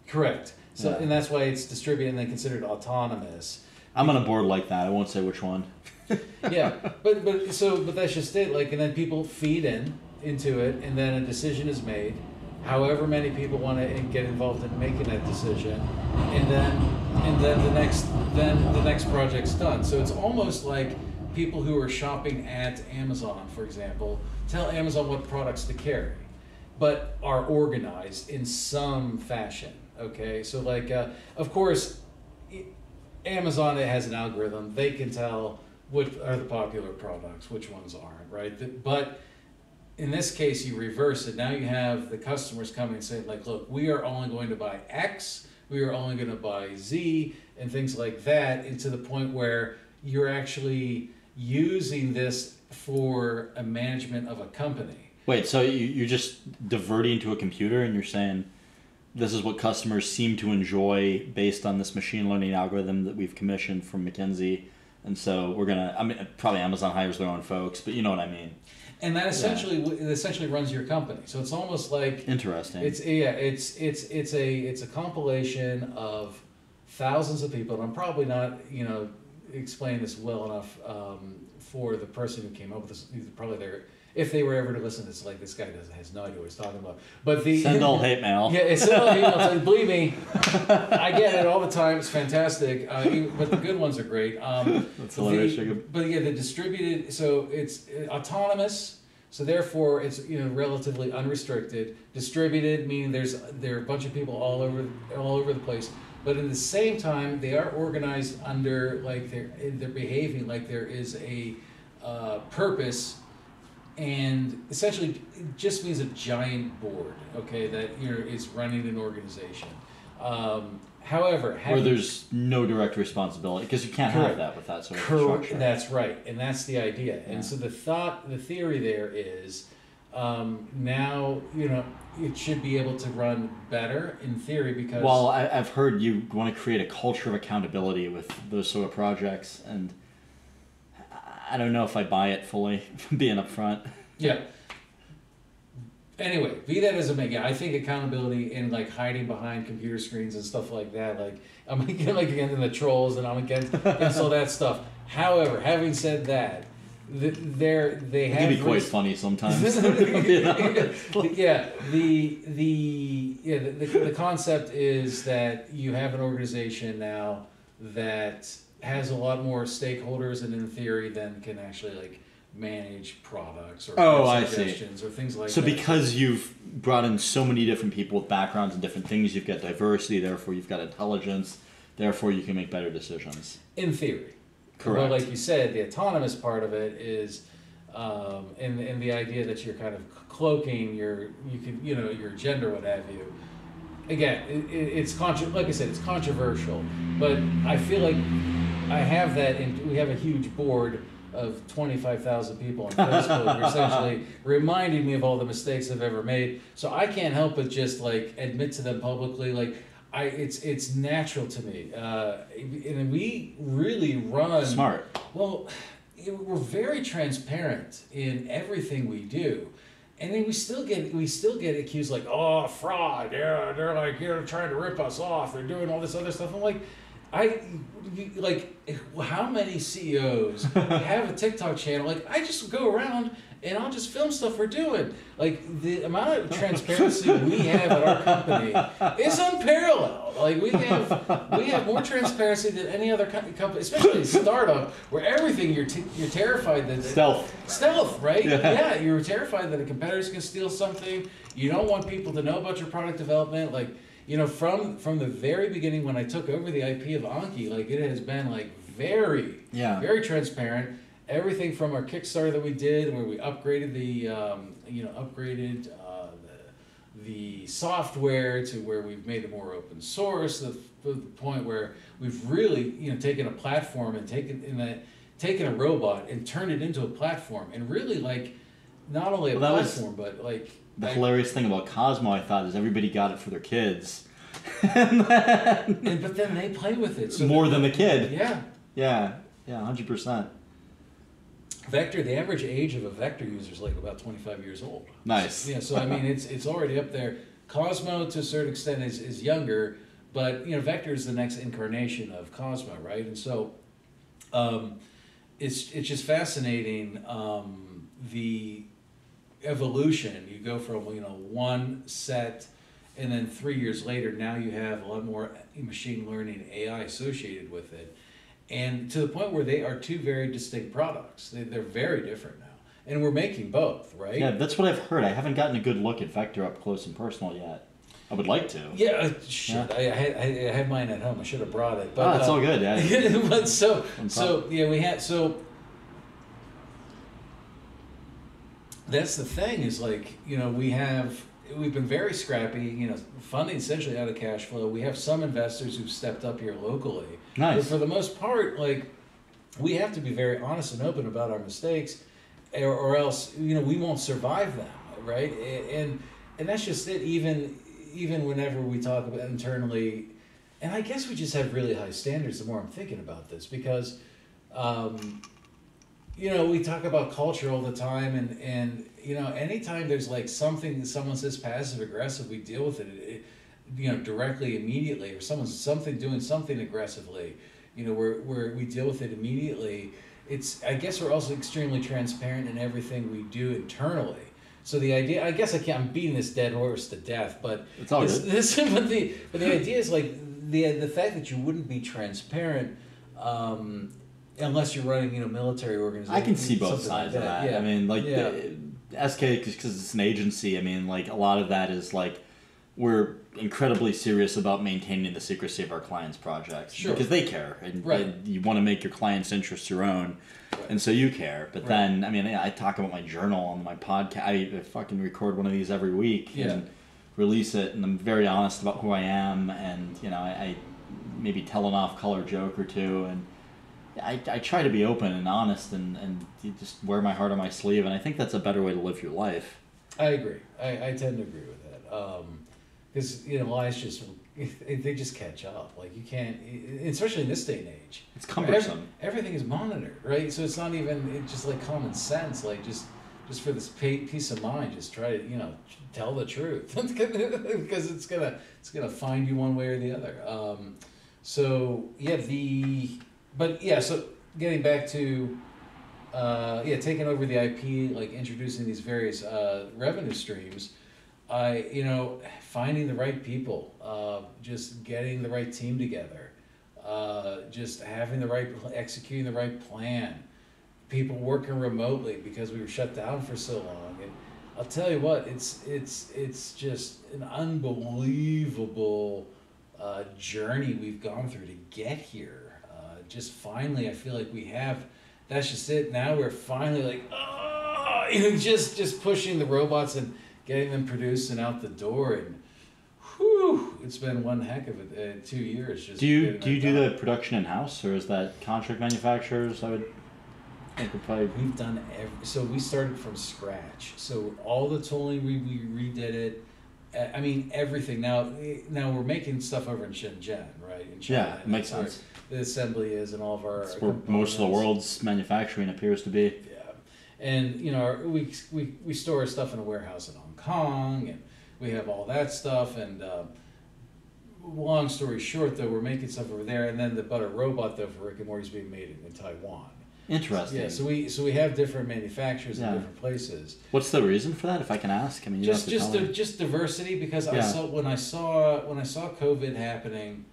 correct. So, Yeah. and that's why it's distributed and then considered autonomous. I'm on a board like that. I won't say which one. Yeah, but, but, so, but that's just it, like, and then people feed in, into it, and then a decision is made. However many people want to get involved in making that decision, and then, and then the next, then the next project's done. So it's almost like people who are shopping at Amazon, for example, tell Amazon what products to carry, but are organized in some fashion. Okay, so like, uh, of course, Amazon it has an algorithm. They can tell what are the popular products, which ones aren't, right? But in this case, you reverse it. Now you have the customers coming and saying, like, look, we are only going to buy X, we are only going to buy Z, and things like that, and to the point where you're actually using this for a management of a company. Wait, so you, you're just diverting to a computer and you're saying this is what customers seem to enjoy based on this machine learning algorithm that we've commissioned from McKinsey. And so we're gonna. I mean, probably Amazon hires their own folks, but you know what I mean. And that essentially it essentially runs your company. So it's almost like Interesting. It's yeah, it's it's it's a it's a compilation of thousands of people, and I'm probably not you know explaining this well enough um, for the person who came up with this. Probably they're if they were ever to listen to this, like this guy does has no idea what he's talking about. But the Send all hate mail. yeah, it's all emails. Believe me, I get it all the time. It's fantastic, uh, even- but the good ones are great. Um, That's hilarious, the- but yeah, the distributed, so it's uh, autonomous. So therefore, it's you know relatively unrestricted. Distributed, meaning there's there are a bunch of people all over all over the place. But at the same time, they are organized under like they're they're behaving like there is a uh, purpose and essentially it just means a giant board okay that you know is running an organization um, however Where there's no direct responsibility because you can't have that with that sort of Correct. structure. That's right, and that's the idea. Yeah. And so the thought, the theory there is, um, now you know it should be able to run better in theory because Well, I, I've heard you want to create a culture of accountability with those sort of projects, and I- don't know if I buy it fully. Being upfront. yeah. Anyway, be that as it may, yeah, I think accountability and like hiding behind computer screens and stuff like that, like I'm again like against the trolls and I'm against, against all that stuff. However, having said that, the, they're they It have can be quite funny sometimes. Yeah, the the yeah the, the, the concept is that you have an organization now that has a lot more stakeholders and in theory then can actually like manage products or Oh, give I see. suggestions or things like So that. So because you've brought in so many different people with backgrounds and different things, you've got diversity. Therefore, you've got intelligence. Therefore, you can make better decisions. in theory. Correct. But like you said, the autonomous part of it is, um, and and the idea that you're kind of cloaking your you can you know your gender what have you. Again, it, it, it's contro- like I said, it's controversial, but I feel like I have that, and we have a huge board of twenty five thousand people on Facebook, who essentially reminding me of all the mistakes I've ever made. So I can't help but just like admit to them publicly, like. I, it's it's natural to me, uh, and we really run Smart. well, we're very transparent in everything we do, and then we still get we still get accused like oh fraud. Yeah, they're like you know trying to rip us off. They're doing all this other stuff. I'm like, I like how many CEOs have a TikTok channel? Like I just go around and I'll just film stuff we're doing. Like the amount of transparency we have at our company is unparalleled. Like we have we have more transparency than any other co- company, especially a startup where everything you're t- you're terrified that Stealth. stealth, right? Yeah. Yeah. you're terrified that a competitor's can steal something. You don't want people to know about your product development. Like, you know, from from the very beginning when I took over the IP of Anki, like it has been like very, Yeah. very transparent. Everything from our Kickstarter that we did, where we upgraded the, um, you know, upgraded uh, the the software to where we've made it more open source, the, the point where we've really you know taken a platform and taken in that taken a robot and turned it into a platform and really like not only a Well, that was platform but like The I- hilarious thing about Cosmo, I thought, is everybody got it for their kids. and then, and, but then they play with it so more than the kid. yeah Yeah, yeah, hundred percent. Vector, the average age of a Vector user is like about 25 years old. Nice. Yeah, so I mean, it's it's already up there. Cosmo, to a certain extent, is, is younger, but you know, Vector is the next incarnation of Cosmo, right? And so, um, it's it's just fascinating um, the evolution. You go from you know one set, and then three years later, now you have a lot more machine learning AI associated with it, and to the point where they are two very distinct products. They, they're very different now, and we're making both, right? Yeah, that's what I've heard. I haven't gotten a good look at Vector up close and personal yet. I would like to. Yeah, uh, shit. I, I, had- I had mine at home. I should have brought it. But oh, it's uh, all good. Yeah. but so so yeah, we had so. That's the thing is like you know we have we've been very scrappy you know funding essentially out of cash flow. We have some investors who've stepped up here locally. Nice. but for the most part like we have to be very honest and open about our mistakes or, or else you know we won't survive them right? And and that's just it. Even even whenever we talk about internally and i guess we just have really high standards the more i'm thinking about this because um, you know we talk about culture all the time and and you know anytime there's like something someone says passive aggressive we deal with it, it you know directly immediately or someone's something doing something aggressively you know where, where we deal with it immediately. It's i guess we're also extremely transparent in everything we do internally. So the idea i guess i can't i'm beating this dead horse to death but It's all this, this but the but the idea is like the the fact that you wouldn't be transparent um unless you're running you know military organization I can see both something like sides of that. Yeah. I mean, like yeah. the, SK because it's an agency. I mean, like a lot of that is like we're incredibly serious about maintaining the secrecy of our clients' projects Sure. because they care and, Right. and you want to make your clients' interests your own. Right. And so you care, but Right. then I mean, I talk about my journal on my podcast. I, I fucking record one of these every week Yeah. and release it, and I'm very honest about who I am, and you know, I, I maybe tell an off-color joke or two, and I, I try to be open and honest, and and just wear my heart on my sleeve, and I think that's a better way to live your life. I agree. I, I tend to agree with that. Because, you know, lies just, they just catch up. Like, you can't, especially in this day and age. It's cumbersome. Every, everything is monitored, right? So it's not even, it's just like common sense. Like, just, just for this peace of mind, just try to, you know, tell the truth. because it's gonna, it's gonna find you one way or the other. Um, so, yeah, the, but yeah, so getting back to, uh, yeah, taking over the IP, like introducing these various uh, revenue streams, I, you know, finding the right people, uh, just getting the right team together, uh, just having the right, executing the right plan, people working remotely because we were shut down for so long, and I'll tell you what, it's it's it's just an unbelievable uh, journey we've gone through to get here. Just finally, I feel like we have. That's just it. Now we're finally like, oh, you know, just just pushing the robots and getting them produced and out the door. And whew, it's been one heck of a uh, two years. Just Do you do you do done. the production in house, or is that contract manufacturers? I would think would probably. We've done every, so we started from scratch. So all the tooling we, we redid it. I mean everything. Now eh, now we're making stuff over in Shenzhen, right? In China. Yeah, it makes sense. The assembly is and all of our. That's where most of the world's manufacturing appears to be. Yeah, and you know our, we, we we store our stuff in a warehouse in Hong Kong, and we have all that stuff. And uh, long story short, though, we're making stuff over there, and then the butter robot though for Rick and Morty's being made in, in Taiwan. Interesting. Yeah, so we so we have different manufacturers Yeah. in different places. What's the reason for that, if I can ask? I mean, you just just di- just diversity because I saw when I saw when I saw COVID happening,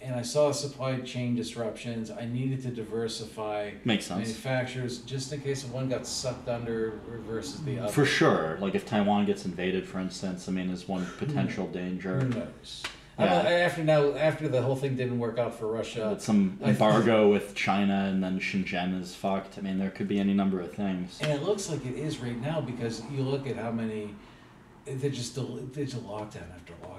and I saw supply chain disruptions. I needed to diversify Makes sense. manufacturers just in case one got sucked under versus the other. For sure. Like if Taiwan gets invaded, for instance, I mean, is one hmm. potential danger. Who knows? Yeah. Mean, after now, after the whole thing didn't work out for Russia, With some embargo with China and then Shenzhen is fucked. I mean, there could be any number of things. and it looks like it is right now because you look at how many. they're just there's a lockdown after lockdown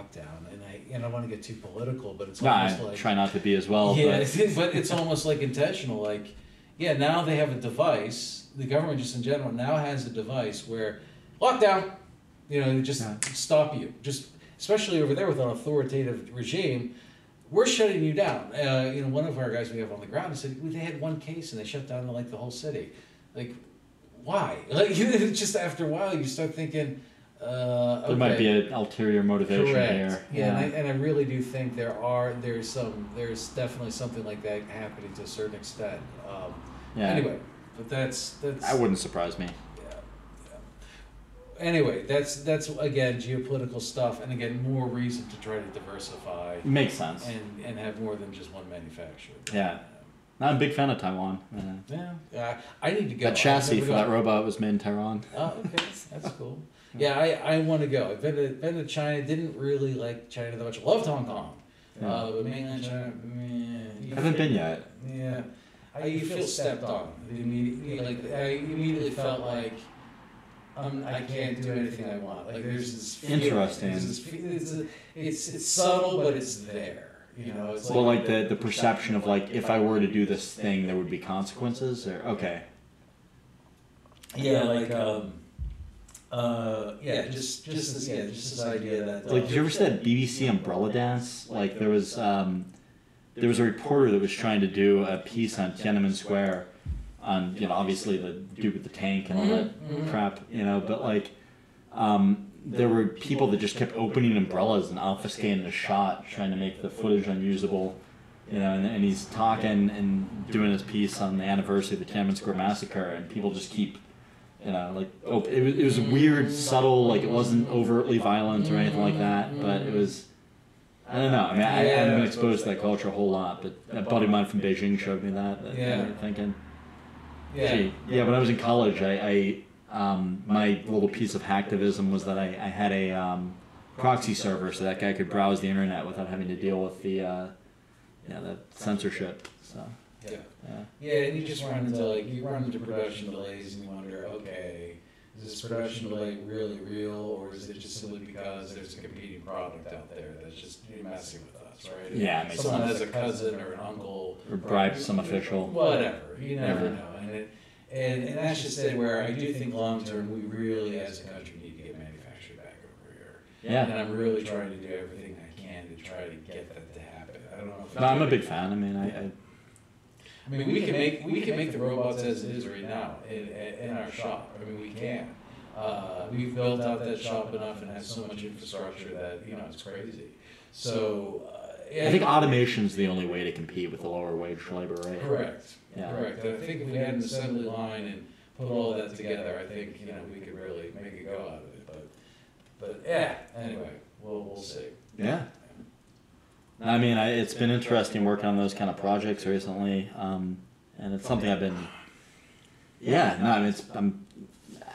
lockdown, and I and I want to get too political, but it's No, I almost like try not to be as well. yeah, but it's- but it's almost like intentional. Like, yeah, now they have a device. The government, just in general, now has a device where lockdown. You know, they just Yeah. stop you. Just especially over there with an authoritative regime, we're shutting you down. Uh, you know, one of our guys we have on the ground said well, they had one case and they shut down like the whole city. Like, why? Like, just after a while, you start thinking. Uh, there might be an ulterior motivation Correct. here. Yeah, And, I, and I really do think there are there's some there's definitely something like that happening to a certain extent. Um, yeah. Anyway, but that's that's that wouldn't surprise me. yeah, yeah. Anyway, that's that's again geopolitical stuff, and again more reason to try to diversify Makes sense. and and have more than just one manufacturer. Yeah. I'm a big fan of Taiwan. Uh, Yeah, yeah. I need to go. that chassis for that robot was made in Tehran. Oh, okay, that's cool. Yeah, I, I want to go. I've been to, been to China. Didn't really like China that much. Loved Hong Kong, Yeah. uh, but mainland China. Meh, you Haven't feel- been yet. Yeah, I you feel stepped on. Immediately, like I immediately felt like um, I can't do anything I want. Like there's this feeling, Interesting. there's this fe- It's, it's it's subtle, but it's there. You know, it's Well, like the, the perception of like if I were to do this thing, there would be consequences. Or okay, yeah, like um, uh, yeah, just just this yeah, just this idea that uh, like did you ever see that BBC umbrella dance? Like there was um, there was a reporter that was trying to do a piece on Tiananmen Square, on you know obviously the dude with the tank and all that Mhm. crap, you know, but like um, there were people that just kept opening umbrellas and obfuscating the shot, trying to make the footage unusable. You know, and, and he's talking and doing his piece on the anniversary of the Tiananmen Square massacre, and people just keep, you know, like oh, it was it was weird, subtle, like it wasn't overtly violent or anything like that, but it was. I don't know. I mean, I, I haven't been exposed to that culture a whole lot, but a buddy of mine from Beijing showed me that. that Yeah. thinking. yeah. Gee, yeah, when I was in college, I, I um, my little piece of hacktivism was that I, I had a um, proxy server so that guy could browse the internet without having to deal with the uh, yeah the censorship. So yeah. yeah, Yeah, and you just run into like you run into production delays and you wonder, okay, is this production delay really real, or is it just simply because there's a competing product out there that's just messing with us, right? Yeah, it makes Someone sense. has a cousin or an uncle, or bribe some official. whatever. You never Yeah. know, and it, and and that's just it. Where I do think long term, we really as a country need to get manufacturing back over here. Yeah, and I'm really trying to do everything I can to try to get that to happen. I don't know. If no, I'm a big fan. I mean, I, I I mean, we can make we can make the robots as it is right now in, in our shop. I mean, we can. Uh, we've built out that shop enough and have so much infrastructure that you know it's crazy. So uh, yeah, I think automation's the only way to compete with the lower wage labor rate. correct, Yeah. correct. And I think if we had an assembly line and put all that together, I think you know we could really make a go out of it. But but yeah, anyway, we'll we'll see. Yeah. I mean, I, it's been interesting working on those kind of projects recently, um, and it's something I've been. Yeah, no, I mean, it's, I'm.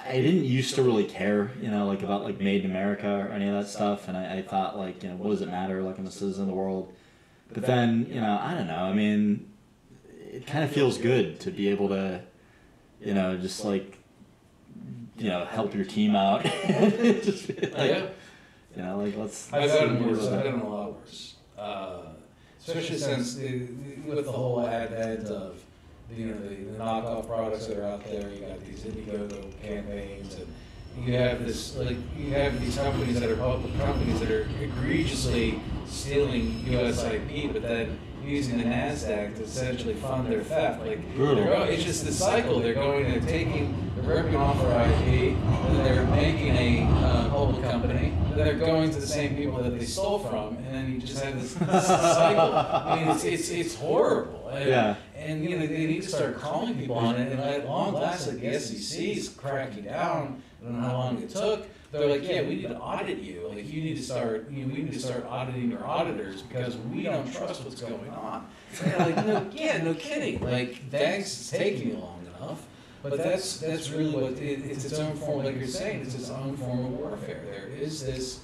I didn't used to really care, you know, like about like Made in America or any of that stuff, and I, I thought like, you know, what does it matter? Like I'm a citizen of the world, but then, you know, I don't know. I mean, it kind of feels good to be able to, you know, just like, you know, help your team out. just like, Yeah. you know, like let's. I've let's gotten worse. I've gotten a lot worse. Uh, especially since the, with the whole advent of you know the, the knockoff products that are out there. You got these Indiegogo campaigns, and you have this like you have these companies that are public companies that are egregiously stealing U.S. IP, but then using the Nasdaq to essentially fund their theft. Like Brutal. it's just the cycle. They're going, they're taking, ripping off our IP, they're making a uh, public company, they're going to the same people that they stole from, and then you just have this, this cycle. I mean, it's it's, it's horrible. And, Yeah. And you know they need to start calling people on it, and at long last, like the SEC is cracking down. I don't know how long it took. They're like, yeah, we need to audit you. Like, you need to start, you know, we need to start auditing your auditors because we don't trust what's going on. And like, no, yeah, no kidding. Like, thanks, it's taking you long enough. But that's that's really what it, it's its own form, like you're saying, it's its own form of warfare. There is this,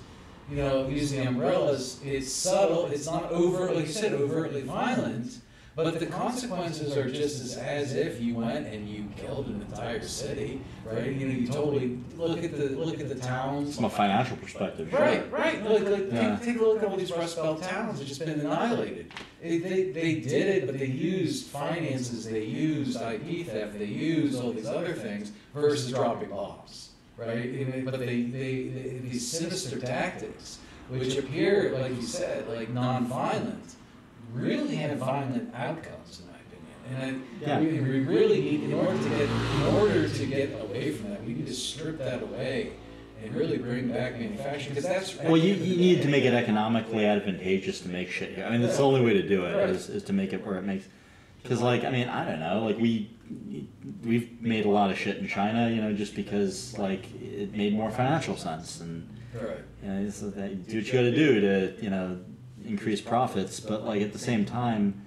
you know, using umbrellas. It's subtle. It's not overt, like you said, overtly violent. But the consequences are just as, as if you went and you killed an entire city, right? You know, you totally look at the look at the towns. From a financial perspective, sure. Right, right. Look, look, Yeah. take, take a look at all these Rust Belt towns that just been annihilated. They, they, they did it, but they used finances, they used IP theft, they used all these other things versus dropping bombs, right? But they, they, they these sinister tactics, which appear, like you said, like non-violent, really have violent outcomes, in my opinion. And Yeah. We, we really need, in order to get, in order to get away from that, we need to strip that away and really bring back manufacturing, because that's. Well, you, you need to make it economically advantageous to make shit. I mean, that's the only way to do it is, is to make it where it makes. Because, like, I mean, I don't know. Like, we we've made a lot of shit in China, you know, just because like it made more financial sense, and Right. you know, it's that you do what you got to do to you know increase profits. But like at the same time,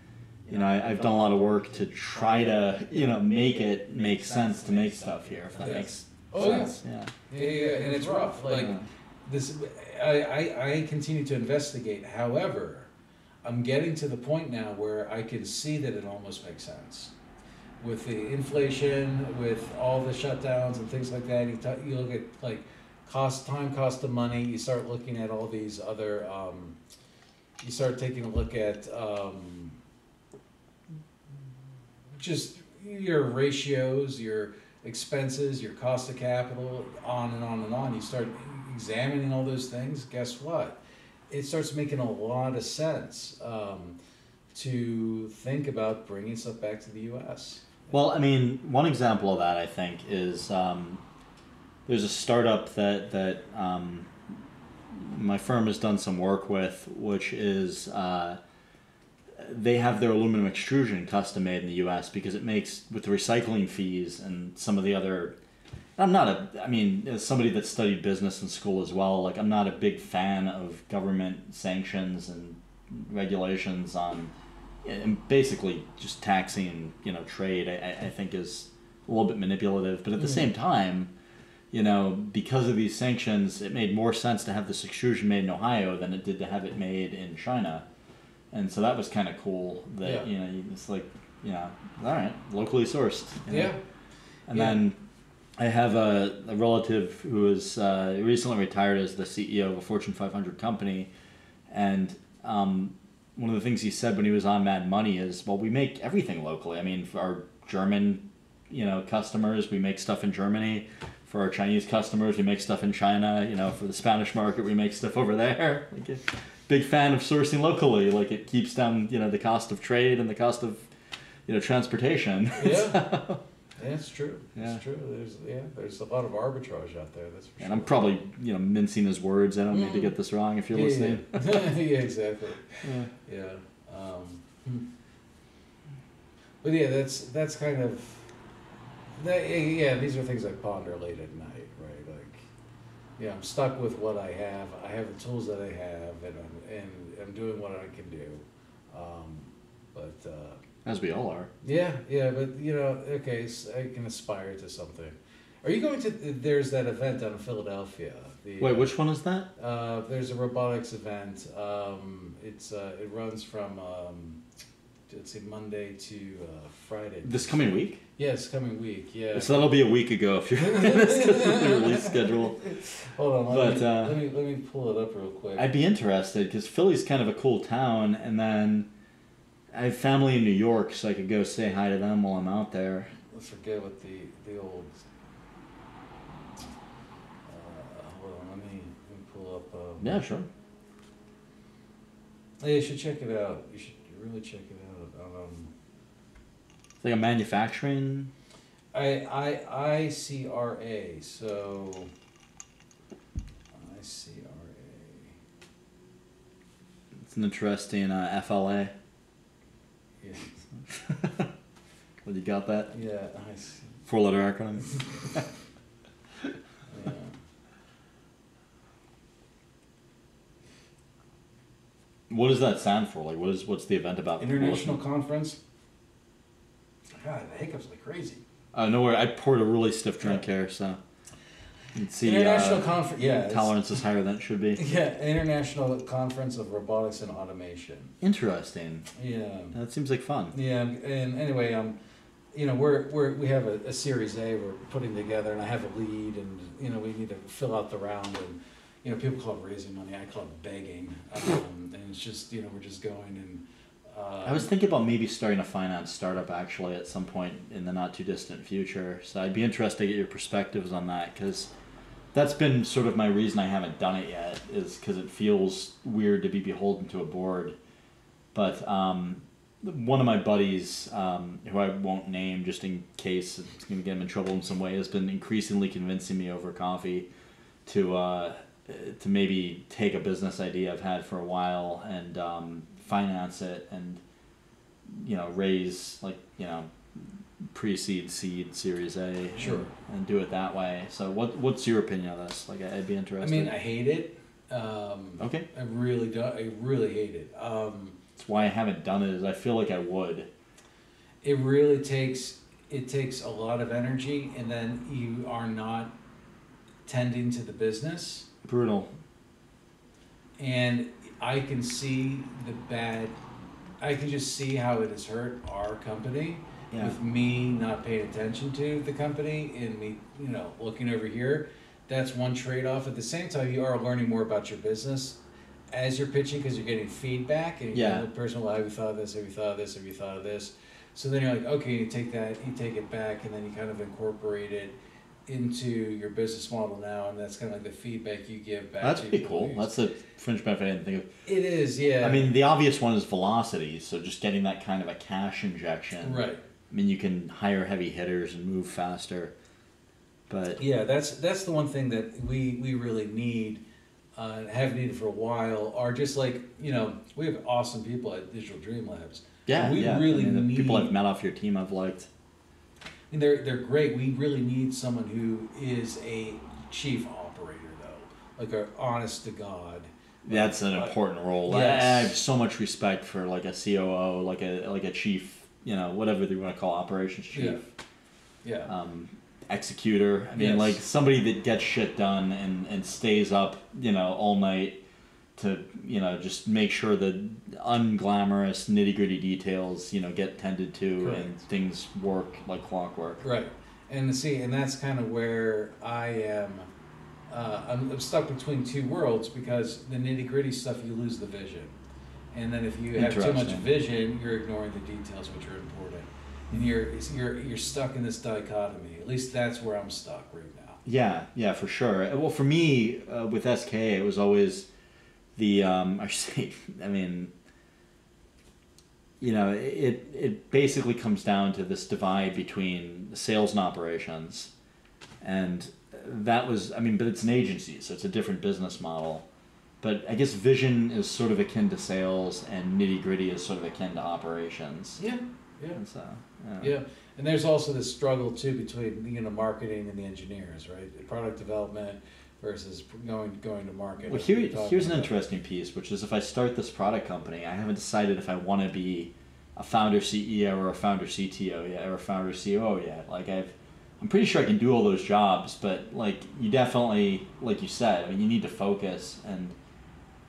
you know, I, I've done a lot of work to try to you know make it make sense to make stuff here. If that Yeah. makes Oh, yeah. sense. Yeah. Yeah, yeah, and it's rough. Like Yeah. this, I, I, I continue to investigate. However, I'm getting to the point now where I can see that it almost makes sense. With the inflation, with all the shutdowns and things like that, you, t- you look at like cost, time, cost of money. You start looking at all these other. Um, you start taking a look at um, just your ratios, your expenses, your cost of capital, on and on and on. You start examining all those things. Guess what? It starts making a lot of sense um, to think about bringing stuff back to the U.S. Well, I mean, one example of that I think is um, there's a startup that that um, my firm has done some work with, which is uh, they have their aluminum extrusion custom made in the U.S. because it makes with the recycling fees and some of the other. I'm not a. I mean, as somebody that studied business in school as well, like I'm not a big fan of government sanctions and regulations on and basically just taxing you know trade I, I think is a little bit manipulative but at the Mhm. same time you know because of these sanctions it made more sense to have this extrusion made in ohio than it did to have it made in china and so that was kind of cool that Yeah. you know it's like you know all right locally sourced you know? Yeah. and Yeah. then i have a, a relative who is uh, recently retired as the ceo of a fortune 500 company and um, one of the things he said when he was on Mad Money is, well, we make everything locally. I mean, for our German, you know, customers, we make stuff in Germany. For our Chinese customers, we make stuff in China. You know, for the Spanish market, we make stuff over there. Like, a big fan of sourcing locally. Like, it keeps down, you know, the cost of trade and the cost of, you know, transportation. Yeah. That's true. Yeah. That's true. There's yeah. There's a lot of arbitrage out there. That's for and sure. I'm probably, you know, mincing his words. I don't mean to Mm. get this wrong if you're yeah, listening. Yeah, exactly. Yeah. Yeah. Um, hmm. but yeah, that's that's kind of that. Yeah, these are things I ponder late at night, right? Like, yeah, I'm stuck with what I have. I have the tools that I have, and I'm and I'm doing what I can do. Um, but uh, As we all are. yeah, yeah, but you know, okay, I can aspire to something. Are you going to? There's that event out in Philadelphia. The, Wait, which one is that? uh, there's a robotics event. Um, it's uh, it runs from um, let's see Monday to uh, Friday. This coming week? Yes, coming week. Yeah. So that'll be a week ago if you're the release schedule. Hold on. Let, But, me, uh, let me let me pull it up real quick. I'd be interested because Philly's kind of a cool town, and then I have family in New York, so I could go say hi to them while I'm out there. I forget what the the old. Uh, hold on. Let me let me pull up. Um, Yeah, sure. Yeah, you should check it out. You should really check it out. Like a manufacturing. I I I C R A. So I C R A. It's an interesting uh, FLA. Yeah. Well, you got that? Yeah. I see. Four letter acronym. Yeah. What does that stand for? Like, what is what's the event about? International conference. God, the hiccups like crazy. Uh, no worry. I poured a really stiff drink here, so And see, International uh, conference. Yeah. tolerance is higher than it should be. Yeah, International Conference of Robotics and Automation. Interesting. Yeah. That seems like fun. Yeah, and anyway, um, you know, we're, we're we have a, a Series A we're putting together, and I have a lead, and you know, we need to fill out the round, and you know, people call it raising money, I call it begging, um, and it's just you know, we're just going and. I was thinking about maybe starting a finance startup actually at some point in the not too distant future. So I'd be interested to get your perspectives on that because that's been sort of my reason I haven't done it yet is because it feels weird to be beholden to a board. But um, one of my buddies, um, who I won't name just in case it's going to get him in trouble in some way, has been increasingly convincing me over coffee to uh, to maybe take a business idea I've had for a while and um, finance it and you know raise like you know pre-seed seed series a Sure. and, and do it that way so what what's your opinion of this like i'd be interested I mean, I hate it. Um, okay I really do. I really hate it. Um, that's why i haven't done it is i feel like i would it really takes it takes a lot of energy, and then you are not tending to the business. brutal and I can see the bad. I can just see how it has hurt our company yeah with me not paying attention to the company and me, you know, looking over here. That's one trade off. At the same time, you are learning more about your business as you're pitching because you're getting feedback and Yeah. the person, have you thought of this? Have you thought of this? Have you thought of this? So then you're like, okay, you take that, you take it back, and then you kind of incorporate it into your business model now, and that's kind of like the feedback you give back. that's to pretty cool that's the fringe benefit i didn't think of It is, yeah. i mean the obvious one is velocity so just getting that kind of a cash injection right? i mean you can hire heavy hitters and move faster but Yeah, that's that's the one thing that we we really need, uh, have needed for a while. Are just like you know we have awesome people at Digital Dream Labs. yeah we yeah really I mean, the people i've met off your team i've liked And they're they're great. We really need someone who is a chief operator though, like a honest to god. That's an Uh, important role. yes. I, I have so much respect for like a COO, like a like a chief, you know, whatever you want to call operations chief, Yeah, um, executor. I mean, Yes. like somebody that gets shit done and and stays up, you know, all night to you know just make sure the unglamorous nitty gritty details you know get tended to and things work like clockwork. right. And see, and that's kind of where I am. Uh, I'm, I'm stuck between two worlds because the nitty gritty stuff you lose the vision, and then if you have too much vision, you're ignoring the details which are important, and you're you're you're stuck in this dichotomy. At least that's where I'm stuck right now. Yeah, yeah, for sure. Well, for me, uh, with SK, it was always the um, I should say, I mean, you know, it it basically comes down to this divide between sales and operations, and that was I mean, but it's an agency, so it's a different business model. But I guess vision is sort of akin to sales, and nitty gritty is sort of akin to operations. Yeah, yeah. And so, Yeah, and there's also this struggle too between you know marketing and the engineers, right? Product development versus going going to market. Well, here, we were talking here's an about. interesting piece, which is if I start this product company, I haven't decided if I want to be a founder CEO or a founder CTO yet, or a founder COO yet. Like I've, I'm pretty sure I can do all those jobs, but like you definitely, like you said, I mean, you need to focus, and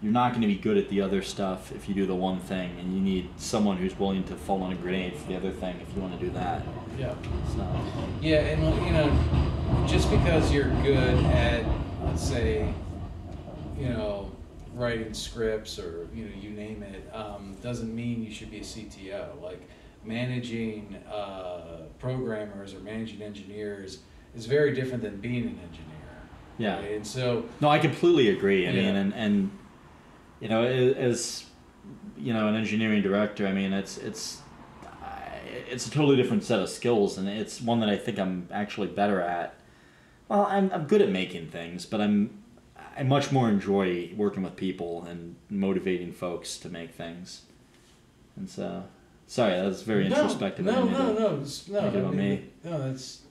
you're not going to be good at the other stuff if you do the one thing, and you need someone who's willing to fall on a grenade for the other thing if you want to do that. Yeah, So, yeah, and you know, just because you're good at, say, you know, writing scripts or you know you name it, um, doesn't mean you should be a CTO. Like managing uh, programmers or managing engineers is very different than being an engineer. yeah. right? And so No, I completely agree. I Yeah. mean, and and you know, as you know, an engineering director, I mean, it's it's it's a totally different set of skills, and it's one that I think I'm actually better at. Well, I'm I'm good at making things, but I'm I much more enjoy working with people and motivating folks to make things. And so, sorry, that's very no, introspective. I No, no, to- no, it's- no. it I about mean, me. No, that's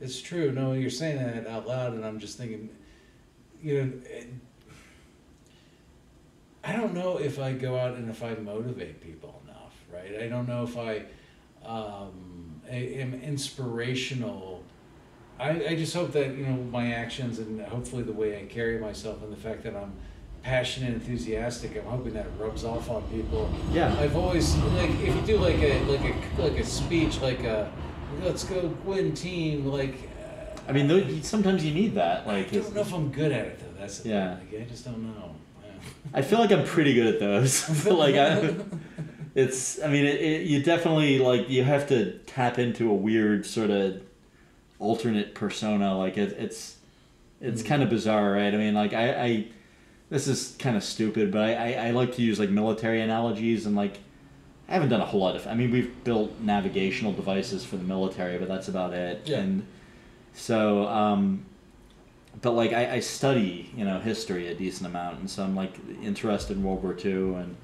it's true. No, you're saying that out loud, and I'm just thinking, you know, it, I don't know if I go out and if I motivate people enough, right? I don't know if I um, am inspirational. I, I just hope that you know my actions and hopefully the way I carry myself and the fact that I'm passionate and enthusiastic i'm hoping that it rubs off on people Yeah. i've always like if you do like a like a like a speech like a let's go win team like uh, I mean, though, sometimes you need that. Like, I don't know if i'm good at it though that's the Yeah. thing. Like, i just don't know Yeah. I feel like I'm pretty good at those. like, I, it's. I mean, it, it, you definitely like you have to tap into a weird sort of alternate persona. Like, it, it's it's Mm. kind of bizarre, right? I mean, like I, I this is kind of stupid, but I, I, I like to use like military analogies and like I haven't done a whole lot of. I mean, we've built navigational devices for the military, but that's about it. Yeah. And so, um, but like I, I study, you know, history a decent amount, and so I'm like interested in World War II, and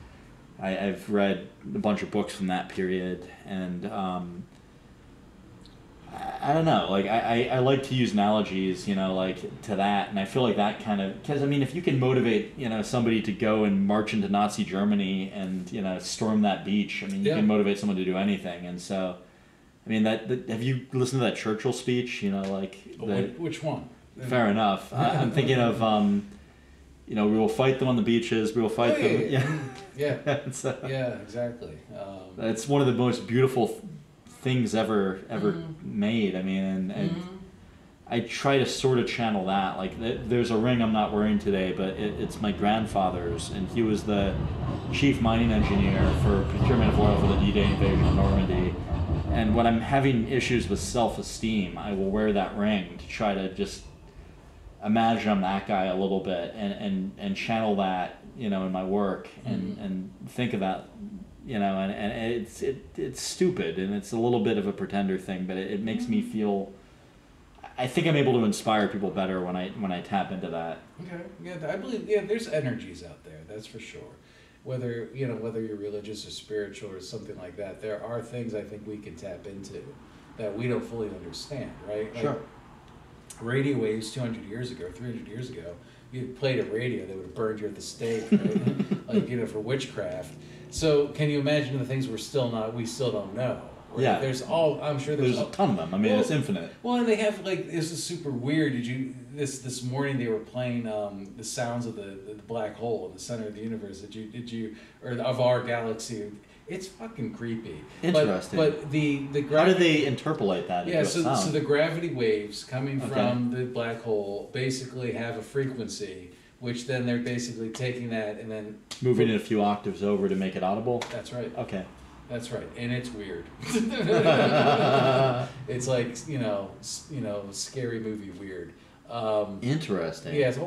I, I've read a bunch of books from that period, and um, I, don't know, like I, I, I like to use analogies, you know, like to that, and I feel like that kind of because I mean, if you can motivate, you know, somebody to go and march into Nazi Germany and you know storm that beach, I mean, you Yeah. can motivate someone to do anything, and so. I mean that, that. Have you listened to that Churchill speech? You know, like the, Wh- which one Fair enough. I, I'm thinking of, um, you know, we will fight them on the beaches. We will fight Oh, them. yeah, Yeah, yeah uh, yeah exactly um, it's one of the most beautiful things ever ever Mhm. made. I mean, and, and mhm. I try to sort of channel that. Like, th- there's a ring I'm not wearing today, but it, it's my grandfather's, and he was the chief mining engineer for procurement of oil for the D-Day invasion of Normandy. And when I'm having issues with self-esteem, I will wear that ring to try to just imagine I'm that guy a little bit and, and, and channel that, you know, in my work and, Mhm. and think of that, you know, and, and it's, it, it's stupid and it's a little bit of a pretender thing, but it, it makes me mm-hmm. feel, I think I'm able to inspire people better when I, when I tap into that. Okay. Yeah, I believe. Yeah, there's energies out there. That's for sure. Whether you know whether you're religious or spiritual or something like that, there are things I think we can tap into that we don't fully understand. Right. Like, Radio waves 200 years ago, 300 years ago, you played a radio, they would have burned you at the stake, right? like you know, for witchcraft. So, can you imagine the things we're still not, we still don't know? right? Yeah. There's all. I'm sure there's. There's a ton of them. I mean, Well- it's infinite. well, and they have like this is super weird. Did you this this morning they were playing um, the sounds of the, the black hole in the center of the universe? Did you did you or of our galaxy? It's fucking creepy. Interesting. But, the the gravity, How do they interpolate that yeah, into so so the gravity waves coming Okay. from the black hole basically have a frequency, which then they're basically taking that and then Moving it a few octaves over to make it audible. that's right, Okay. that's right, and it's weird. it's like you know s- you know scary movie weird. Um, Interesting. Yeah, it's,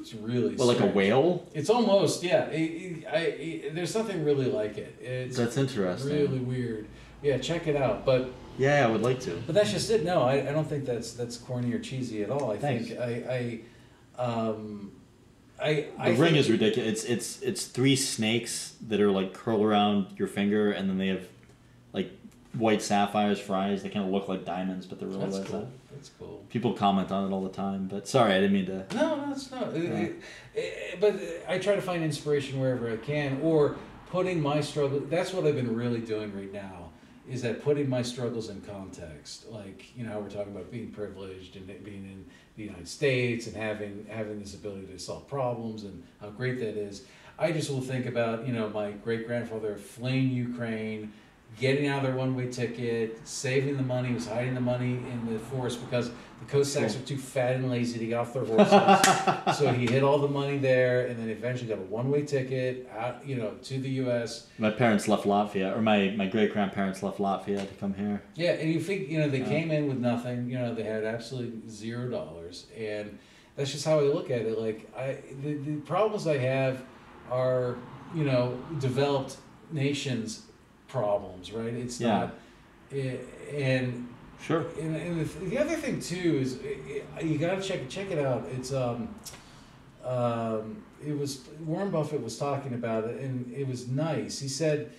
it's really Well, like a strange. whale? It's almost yeah. It, it, I, it, there's nothing really like it. It's That's interesting. really weird. Yeah, check it out. But Yeah, I would like to. but that's just it. No, I, I don't think that's that's corny or cheesy at all. I Thanks. think I I um I The I ring think- is ridiculous. It's it's it's three snakes that are like curl around your finger, and then they have like white sapphires for eyes. They kind of look like diamonds, but they're really That's like cool. that. That's cool. People comment on it all the time, but sorry, I didn't mean to. No, no, it's not. It- it- but I try to find inspiration wherever I can, or putting my struggle. That's what I've been really doing right now. Is that putting my struggles in context? Like you know we're talking about being privileged and being in the United States and having having this ability to solve problems and how great that is. I just will think about you know my great grandfather fleeing Ukraine, getting out of their one way ticket, saving the money, was hiding the money in the forest because the Cossacks were too fat and lazy to get off their horses. so he hid all the money there, and then eventually got a one way ticket out, you know, to the U.S. My parents left Latvia, or my, my great grandparents left Latvia to come here. Yeah, and you think you know they Yeah. came in with nothing. You know, they had absolutely zero dollars, and that's just how I look at it. Like I, the, the problems I have are you know developed nations problems, right? It's Yeah. not, i and Sure. and, and the, the other thing too is you gotta check check it out. It's um, um, it was Warren Buffett was talking about it, and it was nice. He said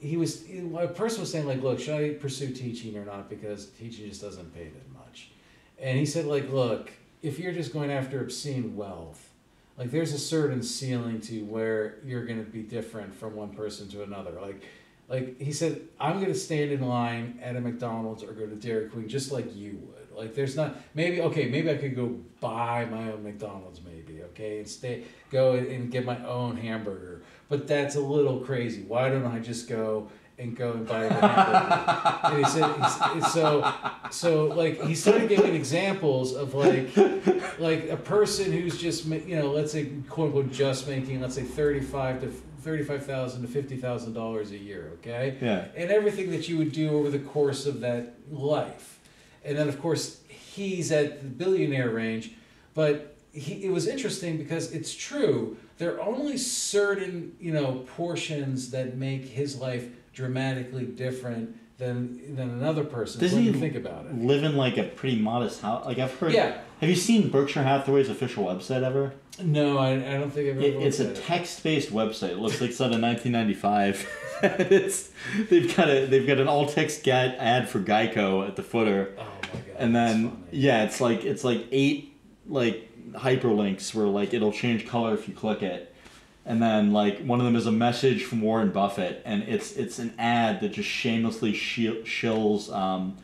he was a person was saying like, look, should I pursue teaching or not because teaching just doesn't pay that much. And he said like, look, if you're just going after obscene wealth, like there's a certain ceiling to where you're going to be different from one person to another. Like Like he said, I'm gonna stand in line at a McDonald's or go to Dairy Queen just like you would. Like there's not maybe okay maybe I could go buy my own McDonald's maybe okay and stay go and get my own hamburger, but that's a little crazy. Why don't I just go and go and buy the hamburger? and he said he's, so so like he started giving examples of like like a person who's just you know let's say quote unquote just making let's say thirty five to thirty five thousand to fifty thousand dollars a year, okay? Yeah. And everything that you would do over the course of that life, and then of course he's at the billionaire range, but he, it was interesting because it's true. There are only certain you know portions that make his life dramatically different than than another person's. Doesn't when he you think about it. live in like a pretty modest house? Like I've heard. Yeah. Have you seen Berkshire Hathaway's official website ever? No, I, I don't think I've ever. It, it's a text-based website. It looks like it's out of 1995. it's they've got a they've got an all-text ad for Geico at the footer, Oh my god. and then yeah, it's like it's like eight like hyperlinks where like it'll change color if you click it, and then like one of them is a message from Warren Buffett, and it's it's an ad that just shamelessly shills. Um,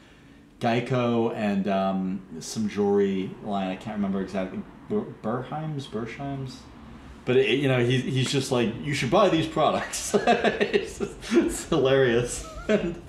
Geico and um, some jewelry line. I can't remember exactly. Ber- Berheims, Bersheims. But it, you know, he's, he's just like, you should buy these products. it's, just, it's hilarious. And,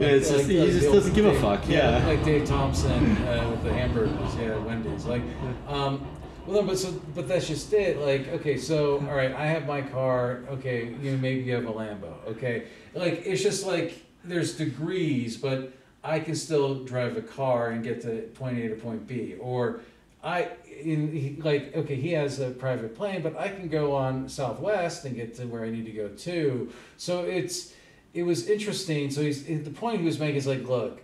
yeah, it's Like- just, like he just doesn't give a fuck. Yeah. like Dave Thompson uh, with the hamburgers, yeah, Wendy's. Like, um, well, no, but so, but that's just it. Like, okay, so all right, I have my car. Okay, you know, maybe you have a Lambo. Okay, like it's just like there's degrees, but I can still drive a car and get to point A to point B, or I in he, like okay, he has a private plane, but I can go on Southwest and get to where I need to go to. So it's it was interesting. So he's the point he was making is like, look,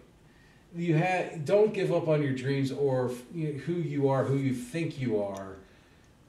you had don't give up on your dreams or you know, who you are, who you think you are,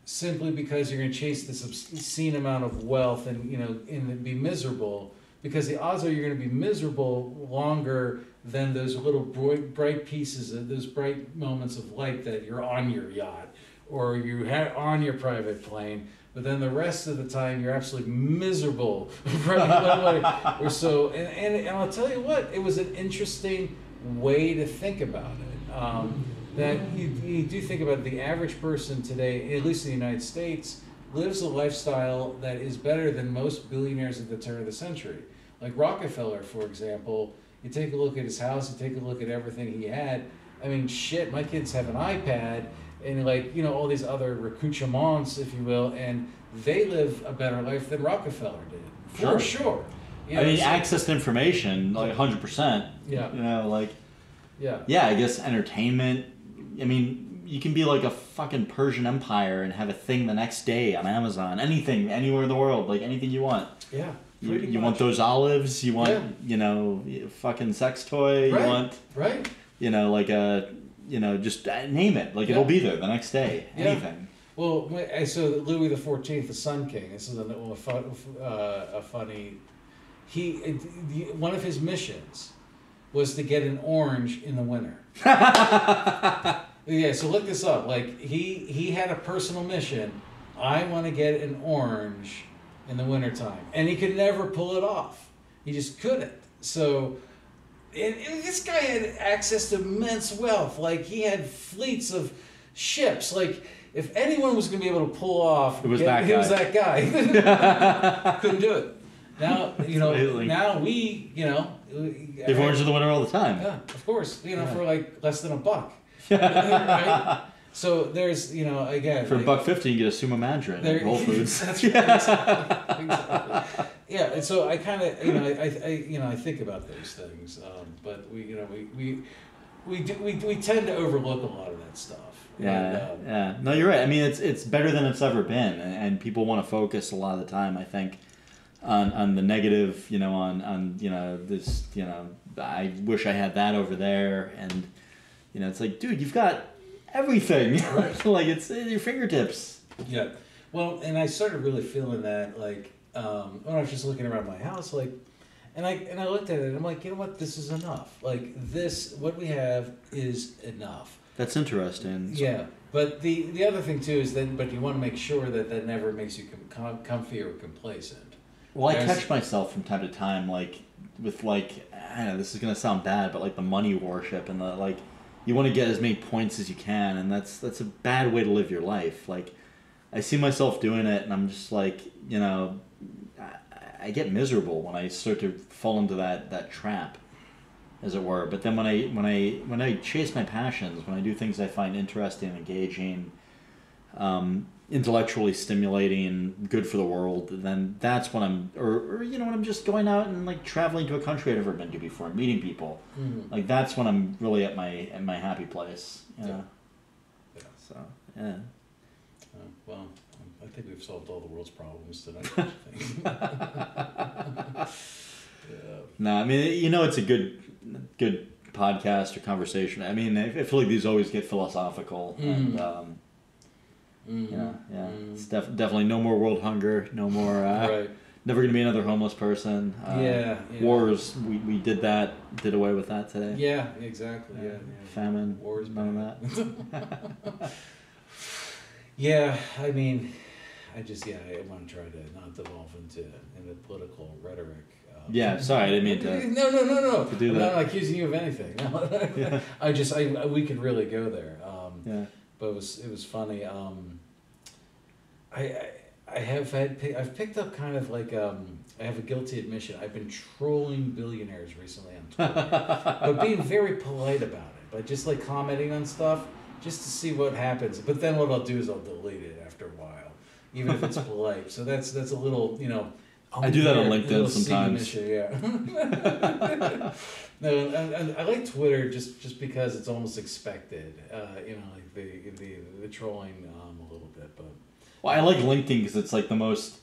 simply because you're going to chase this obscene amount of wealth and you know and be miserable. Because the odds are you're going to be miserable longer than those little bright, bright pieces, of those bright moments of light that you're on your yacht or you had on your private plane. But then the rest of the time you're absolutely miserable, right? or so. And, and, and I'll tell you what, it was an interesting way to think about it. Um, that you, you do think about the average person today, at least in the United States, lives a lifestyle that is better than most billionaires at the turn of the century. Like Rockefeller, for example, you take a look at his house, you take a look at everything he had. I mean, shit, my kids have an iPad and like, you know, all these other accoutrements, if you will, and they live a better life than Rockefeller did. For sure. You I mean, so- access to information, like 100%. Yeah. You know, like, Yeah. yeah, I guess entertainment. I mean, you can be like a fucking Persian Empire and have a thing the next day on Amazon. Anything, anywhere in the world, like anything you want. Yeah. You, you want those olives? You want, Yeah. you know, fucking sex toy? Right. You want, Right? you know, like a, you know, just uh, name it. Like Yeah. it'll be there the next day. Anything. Well, so Louis the Fourteenth, the Sun King. This is a, a, fun, uh, a funny. He one of his missions was to get an orange in the winter. yeah, so look this up. Like he he had a personal mission. I want to get an orange in the wintertime. and he could never pull it off. He just couldn't. So. And, and this guy had access to immense wealth. Like he had fleets of ships. Like if anyone was going to be able to pull off, It was get- that it was guy. that guy. Couldn't do it. Now you know. Now we, you know, They orange in the winter all the time. yeah, of course. You know, Yeah. for like less than a buck. right? So there's, you know, again. For like- buck fifty, you get a sumo mandarin at Whole Foods. That's right. Exactly. exactly. Yeah, and so I kind of, you know, I, I, you know, I think about those things, um, but we, you know, we, we, we, do, we, we tend to overlook a lot of that stuff. Yeah, And, um, yeah. No, you're right. I mean, it's it's better than it's ever been, and, and people want to focus a lot of the time. I think on on the negative. You know, on on you know this. You know, I wish I had that over there, and you know, it's like, dude, you've got everything. Right. like it's at your fingertips. Yeah. Well, and I started really feeling that, like, um, when I was just looking around my house, like, and I and I looked at it, and I'm like, you know what, this is enough. Like this, what we have is enough. That's interesting. Yeah. But the the other thing too is that, but you want to make sure that that never makes you com- com- comfy or complacent. Well, I There's- catch myself from time to time, like with like I don't know, this is gonna sound bad, but like the money worship and the like, you want to get as many points as you can, and that's that's a bad way to live your life. Like, I see myself doing it, and I'm just like, you know, I, I get miserable when I start to fall into that that trap, as it were. But then when I when I when I chase my passions, when I do things I find interesting, and engaging, um, intellectually stimulating, good for the world, then that's when I'm, or, or you know, when I'm just going out and like traveling to a country I've never been to before, meeting people, Mhm. like that's when I'm really at my at my happy place. Yeah. Yeah. So yeah. Uh, well, I think we've solved all the world's problems tonight. don't you think? yeah. No, I mean, you know, it's a good good podcast or conversation. I mean, I, feel like these always get philosophical, and Mhm. um, Mhm. yeah, yeah, Mhm. it's def- definitely no more world hunger, no more. Uh, right. Never gonna be another homeless person. Uh, Yeah, yeah. Wars. We, we did that. Did away with that today. Yeah, exactly. Yeah. Uh, yeah. Famine. Wars, None of that. Yeah, I mean, I just yeah, I want to try to not devolve into into political rhetoric. Um, Yeah, sorry, I didn't mean to- No, no, no, no. to do I'm not accusing you of anything. No. Yeah. I just I, I- we could really go there. Um, Yeah. But it was it was funny. Um, I, I I have had I've picked up kind of like um, I have a guilty admission. I've been trolling billionaires recently on Twitter, but being very polite about it. But just like commenting on stuff, just to see what happens. But then what I'll do is I'll delete it after a while, even if it's polite. So that's that's a little you know. I do that on LinkedIn sometimes. issue, yeah. no, and, and I like Twitter just just because it's almost expected. Uh, you know, like the the, the trolling um, a little bit, but Well, I like LinkedIn because it's like the most,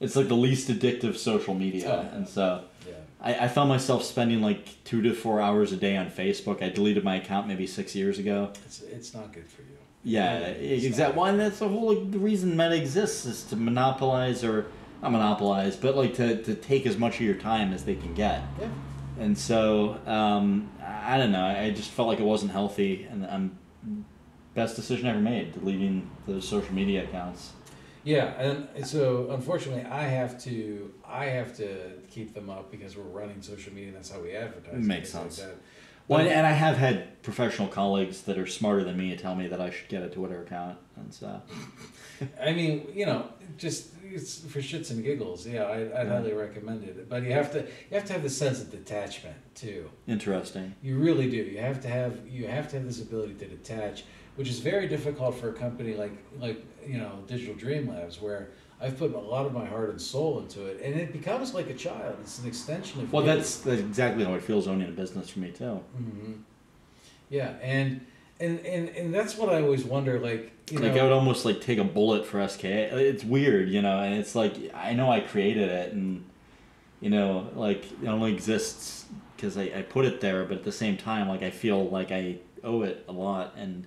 it's like the least addictive social media, Oh, yeah. and so yeah. I, I found myself spending like two to four hours a day on Facebook. I deleted my account maybe six years ago. It's it's not good for you. Yeah, It's exactly. Well, and that's the whole like, the reason Meta exists is to monopolize or not monopolize, but like to, to take as much of your time as they can get. Yeah. And so um, I don't know. I just felt like it wasn't healthy, and I'm best decision I ever made deleting those social media accounts. Yeah, and so unfortunately, I have to I have to keep them up because we're running social media. and That's how we advertise. and Makes sense. Like. Well, But- and I have had professional colleagues that are smarter than me tell me that I should get a Twitter account, and so I mean, you know, just it's for shits and giggles. Yeah, I, I'd Yeah. highly recommend it. But you have to you have to have the sense of detachment too. interesting. You really do. You have to have you have to have this ability to detach, which is very difficult for a company like like you know Digital Dream Labs, where I've put a lot of my heart and soul into it, and it becomes like a child. It's an extension of Well, you. that's, that's exactly how it feels owning a business for me too. Mm-hmm. Yeah, and and and and that's what I always wonder. Like you like know, I would almost like take a bullet for SK. It's weird, you know, and it's like I know I created it, and you know, like it only exists because I, I put it there. But at the same time, like I feel like I owe it a lot, and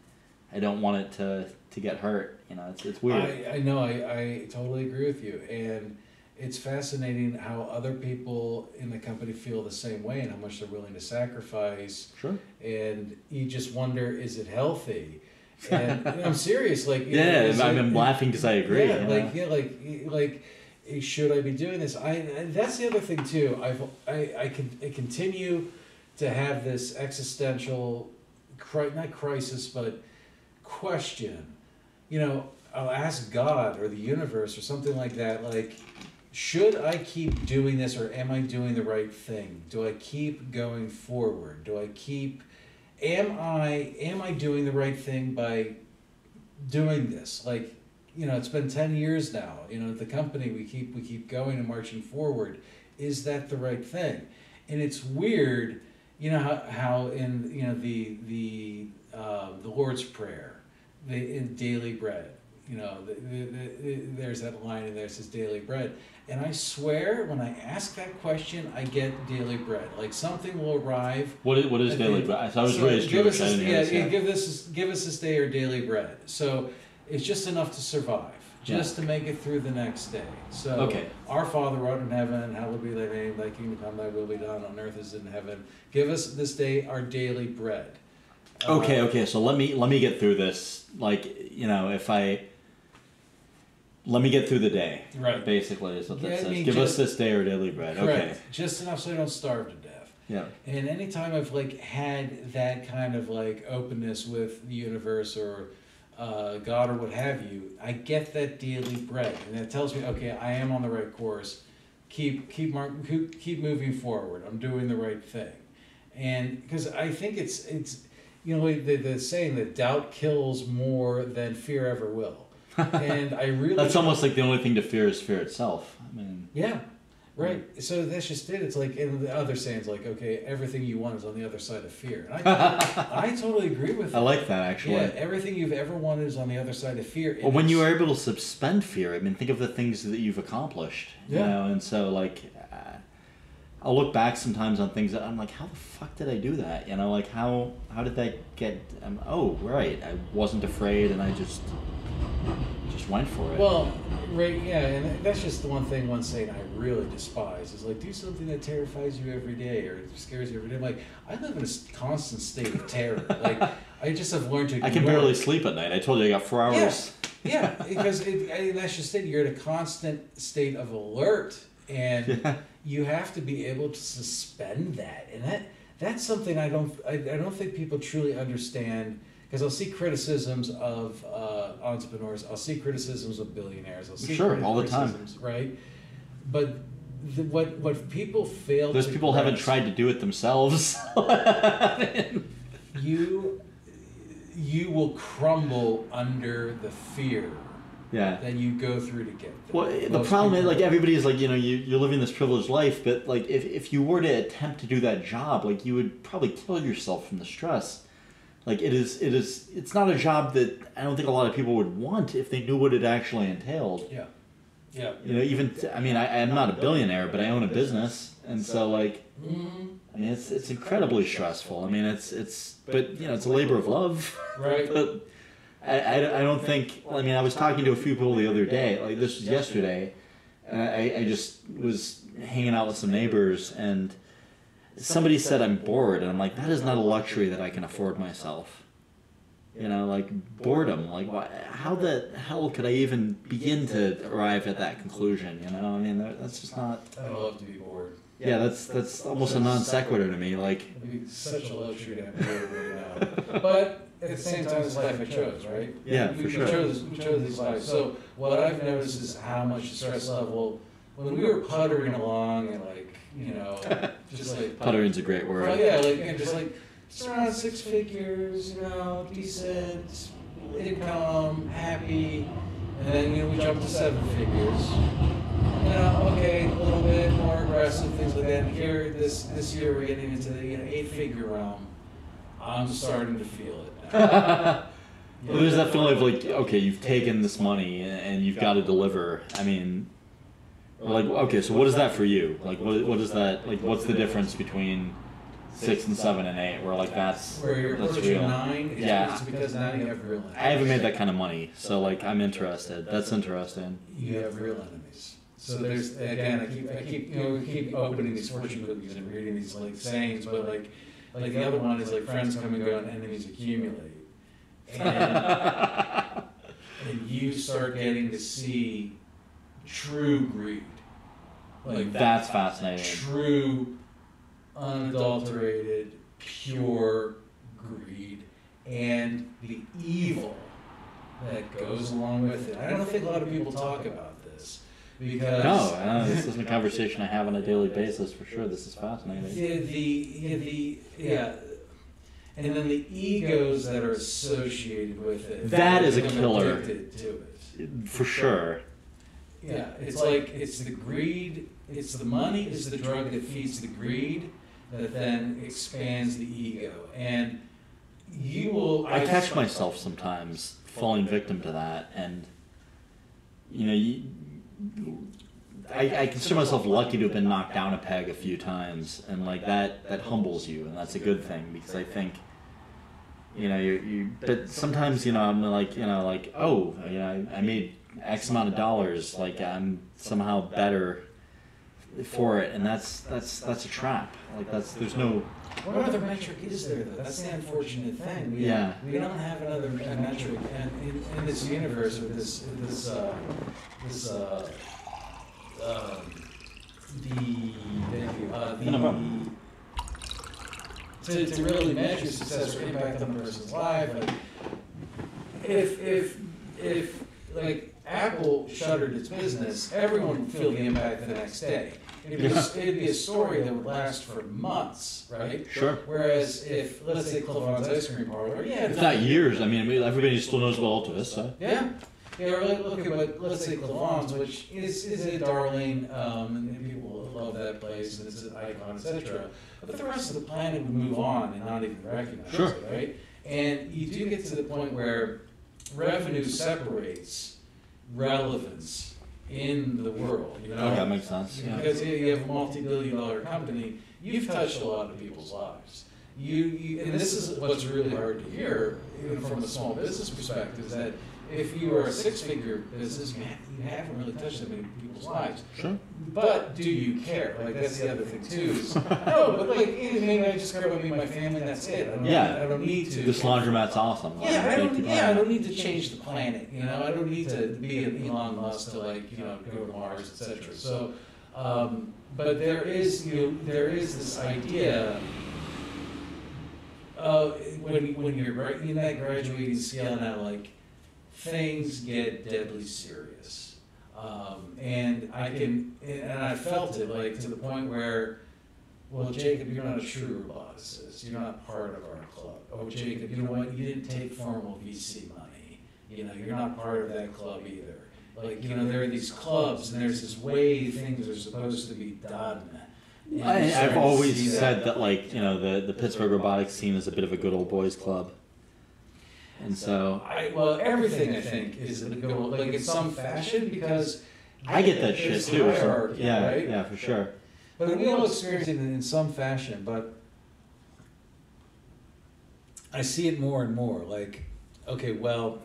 I don't want it to to get hurt. You know, it's it's weird. I, I know I, I totally agree with you, and it's fascinating how other people in the company feel the same way and how much they're willing to sacrifice. sure. And you just wonder, is it healthy? And I'm serious, like you know, Yeah, I'm, I'm laughing because I agree. Yeah, like yeah, like like should I be doing this? I and that's the other thing too. I've I I can I continue to have this existential, not crisis, but question. You know, I'll ask God or the universe or something like that. Like, should I keep doing this or am I doing the right thing? Do I keep going forward? Do I keep am I am I doing the right thing by doing this? Like, you know, it's been ten years now. You know, the company we keep we keep going and marching forward. Is that the right thing? And it's weird, you know how, how in you know the the uh, the Lord's Prayer, the in daily bread. You know, the, the, the, there's that line in there says daily bread. And I swear, when I ask that question, I get daily bread. Like something will arrive what is, what is daily bread? So I was so raised give Jewish. I this, yeah, yeah, give this give us this day our daily bread. So it's just enough to survive, just to make it through the next day. So Okay. our Father who art in heaven, hallowed be thy name, thy kingdom come, thy will be done on earth as in heaven. Give us this day our daily bread. Uh, Okay, okay. So let me let me get through this. Like you know, if I let me get through the day. Right. Basically, is what Yeah, that I says. mean, Give us this day our daily bread. Correct. Okay. Just enough so I don't starve to death. Yeah. And anytime I've like had that kind of like openness with the universe or uh, God or what have you, I get that daily bread, and it tells me, okay, I am on the right course. Keep keep mar- keep keep moving forward. I'm doing the right thing, and because I think it's it's you know the the saying that doubt kills more than fear ever will, and I really That's almost like the only thing to fear is fear itself. I mean, yeah, right. So that's just it. It's like in the other sayings, like okay, everything you want is on the other side of fear. And I, I totally agree with I that. like that actually. Yeah, everything you've ever wanted is on the other side of fear. Well, when you are able to suspend fear, I mean, think of the things that you've accomplished. You Yeah. know, and so like, uh, I'll look back sometimes on things that I'm like, how the fuck did I do that? You know, like how how did that get? Um, oh, right, I wasn't afraid, and I just just went for it. well, right, yeah, and that's just the one thing one saying I really despise is like do something that terrifies you every day or scares you every day. I'm like I live in a constant state of terror. like I just have learned to. I can barely it. sleep at night. I told you I got four hours. Yeah, because it, I, that's just it. You're in a constant state of alert, and Yeah. you have to be able to suspend that, and that that's something I don't I, I don't think people truly understand. Because I'll see criticisms of uh, entrepreneurs, I'll see criticisms of billionaires, I'll see Sure, all the time. right? But the, what what people fail Those people haven't tried to do it themselves. you you will crumble under the fear yeah. that you go through to get there. Well, the problem is, like, everybody is like, you know, you, you're living this privileged life, but, like, if, if you were to attempt to do that job, like, you would probably kill yourself from the stress. Like, it is, it is, it's not a job that I don't think a lot of people would want if they knew what it actually entailed. Yeah. Yeah. You know, even, t- I mean, I, I'm not a billionaire, but I own a business, and so, like, Mhm. I mean, it's, it's incredibly stressful. I mean, it's, it's, but, you know, it's a labor of love. Right. but I, I, I don't think I mean I was talking to a few people the other day like this was yesterday and I, I just was hanging out with some neighbors and somebody said I'm bored and I'm like that is not a luxury that I can afford myself you know like boredom like why, how the hell could I even begin to arrive at that conclusion you know I mean that's just not I love to be bored. yeah that's that's almost a non sequitur to me like It'd be such a luxury to have bored right now. But at the same time, it's the life I chose, right? Yeah, we, for sure. We chose, we chose these lives. So what I've noticed is how much the stress level, when we were puttering along and like, you know, just like puttering's a great word Well, yeah, like you know, just like just around six figures, you know, decent income, happy, and then you know we jumped to seven figures. You know, okay, a little bit more aggressive things like that. And here, this this year, we're getting into the you know eight figure realm. I'm starting to feel it. Now. Well, there's that feeling of like, okay, you've taken this money and you've got to deliver. I mean, like, okay, so what is that for you? Like, what, what is that? Like, what's the difference between six and seven and eight? Where like that's Where you're that's real. nine, Yeah. it's because now you have real enemies. I haven't made that kind of money, so like, I'm interested. That's interesting. you have real enemies. So there's again, I keep I keep you know we keep opening these fortune cookies and reading these like sayings, but like like the other one is like friends come and go and enemies accumulate, and and you start getting to see true greed, like That's fascinating. true, unadulterated, pure greed, and the evil that goes along with it. I don't think a lot of people talk about this because No, uh, this is a conversation I have on a daily basis for sure. This is fascinating. the, the, yeah, the yeah, and then the egos that are associated with it. That is a killer. To it. For sure. Yeah, it's like it's the greed, it's the money, it's the drug that feeds the greed that then expands the ego. And you will. I catch myself sometimes falling victim to that, and you know, you, I, I consider myself lucky to have been knocked down a peg a few times, and like that that humbles you, and that's a good thing because I think, you know, you, you but sometimes you know I'm like you know like oh you know I, I made X amount of dollars, like I'm somehow better for it, and that's that's that's a trap. Like that's there's no what other metric is there though? That's the unfortunate thing. We, Yeah. We don't have another metric and in, in this universe with this, this, uh, this, uh, um, the, thank you, uh, No the, to, to really measure success or impact on a person's life, like, if, if, if, like, Apple shuttered its business, everyone would feel the impact the next day. It'd be, a- Yeah. it'd be a story that would last for months, right? Sure. Whereas if, let's say Klavon's ice cream parlor, yeah. If not years, I mean, everybody still knows about Alta Vista. Yeah, yeah, or look, at what, let's say Klavon's, which is, is a darling, um, and people love that place, and it's an icon, et cetera. But the rest of the planet would move on and not even recognize Sure. it, right? And you do get to the point where revenue separates relevance in the world, you know? Okay, that makes sense. Yeah. Because you you have a multi-billion dollar company, you've touched a lot of people's lives. You, you, and this is what's really hard to hear, even from a small business perspective, is that if you are a six-figure business, you, you haven't really touched that many people's lives. Sure. But do you care? Like that's the other thing too. Is, no, but like maybe I just care about me and my family. and That's it. I don't, Yeah. I don't need to. This laundromat's awesome. Like, Yeah, I don't. Yeah, I don't need to change the planet. You know, I don't need to be an Elon Musk to like you know go to Mars, etc. So, um, but there is you know, there is this idea. Uh, when when you're in that graduating scale now, like things get deadly serious, um, and I can and I felt it like to the point where. Well, Jacob, you're not a true roboticist. You're not part of our club. Oh, Jacob, you know what? You didn't take formal VC money. You know, you're not part of that club either. Like, you know, there are these clubs, and there's this way things are supposed to be done. I, I've always see said that, like, you know, the, the Pittsburgh robotics scene is a bit of a good old boys club. And so I, well, everything I think is in go like in some fashion because I get that shit too. hierarchy, yeah, right? yeah, for sure. But we all experience it in some fashion, but I see it more and more. Like, okay, well,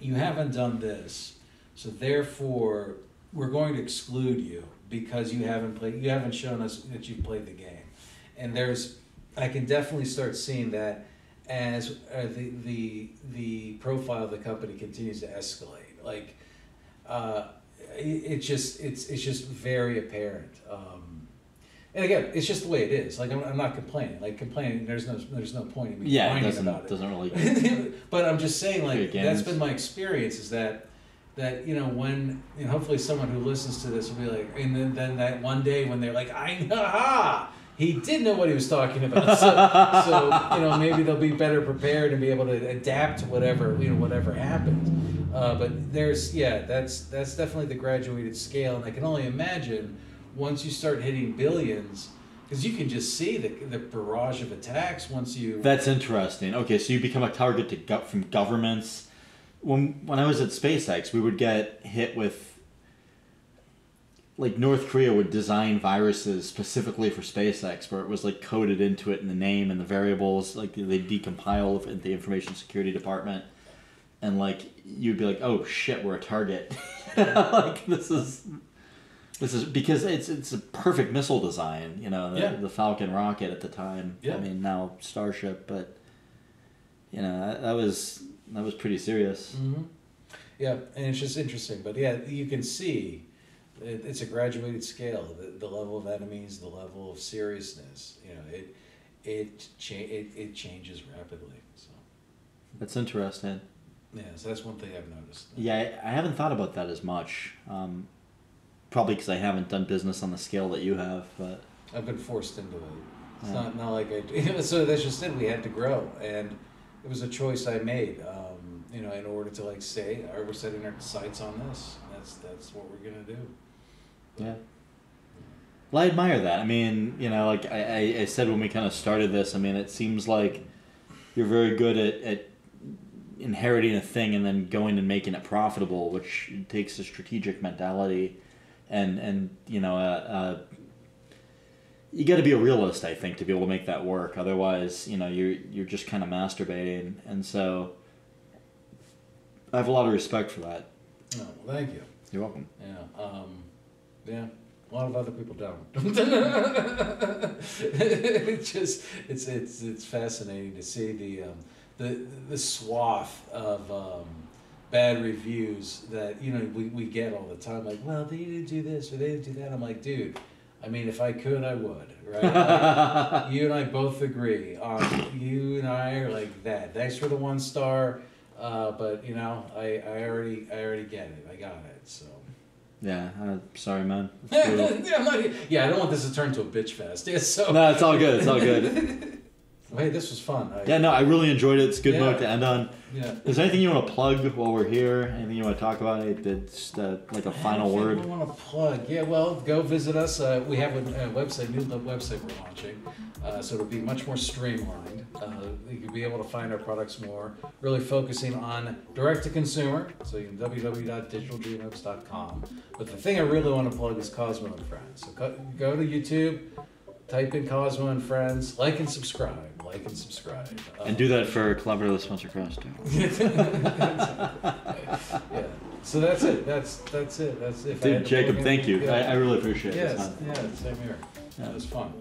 you haven't done this, so therefore we're going to exclude you because you haven't played. You haven't shown us that you've played the game. And there's, I can definitely start seeing that as uh, the the the profile of the company continues to escalate. Like, uh, it, it just it's it's just very apparent. Um, and again, it's just the way it is. Like I'm, I'm not complaining. Like complaining, there's no there's no point in me Yeah, it whining doesn't about it. doesn't really. but I'm just saying, like that's been my experience. Is that that you know when you know, hopefully someone who listens to this will be like, and then, then that one day when they're like, I ha he did know what he was talking about. So, so you know maybe they'll be better prepared and be able to adapt to whatever you know whatever happens. Uh, but there's yeah, that's that's definitely the graduated scale, and I can only imagine once you start hitting billions. Because you can just see the, the barrage of attacks once you. That's interesting. Okay, so you become a target to go- from governments. When when I was at SpaceX, we would get hit with like North Korea would design viruses specifically for SpaceX, where it was like coded into it in the name and the variables. Like they decompile the information security department, and like you'd be like, "Oh shit, we're a target." like this is this is because it's it's a perfect missile design. You know, the, Yeah. the Falcon rocket at the time. Yeah. I mean now Starship, but you know that, that was that was pretty serious. hmm Yeah, and it's just interesting, but yeah, you can see it, it's a graduated scale. The, the level of enemies, the level of seriousness. You know, it it cha- it, it changes rapidly. So That's interesting. yeah, so that's one thing I've noticed. Yeah, I, I haven't thought about that as much. Um, probably because I haven't done business on the scale that you have. But I've been forced into it. It's Yeah. not not like I. So that's just it. We had to grow, and it was a choice I made. Um, you know, in order to like say, "All right, we're setting our sights on this. That's that's what we're gonna do." Yeah. Well, I admire that. I mean, you know, like I, I, I said when we kind of started this, I mean, it seems like you're very good at, at inheriting a thing and then going and making it profitable, which takes a strategic mentality and, and you know, uh, uh, you got to be a realist, I think, to be able to make that work. Otherwise, you know, you're, you're just kind of masturbating. And so I have a lot of respect for that. Oh, well, thank you. You're welcome. Yeah. Um, yeah. A lot of other people don't. it's just it's it's it's fascinating to see the um, the the swath of um, bad reviews that you know we, we get all the time. Like, well, they didn't do this or they didn't do that. I'm like, dude. I mean, if I could, I would, right? Like, you and I both agree. Um, you and I are like that. Thanks for the one star, uh, but you know, I, I already I already get it. I got it. So. Yeah, uh, sorry, man. Yeah, I'm not- yeah, I don't want this to turn to a bitch fest. Yeah, so no, it's all good. It's all good. hey, this was fun. I, Yeah, no, I really enjoyed it. It's a good Yeah. note to end on. yeah. Is there anything you want to plug while we're here? Anything you want to talk about? Just uh, like a final word. We want to plug. Yeah, well, go visit us. Uh, we have a, a website, new website we're launching, uh, so it'll be much more streamlined. Uh, you'll be able to find our products more, really focusing on direct to consumer. So you can www.digitaldreamlabs.com. But the thing I really want to plug is Cozmo and Friends. So co- go to YouTube, type in Cozmo and Friends, like and subscribe, like and subscribe. Um, and do that for collaborative Spencer Krause too. yeah. So that's it. That's that's it. That's it. Dude, Jacob, thank you. Yeah. I, I, really appreciate yes, it. It's yeah, same here. Yeah. It was fun.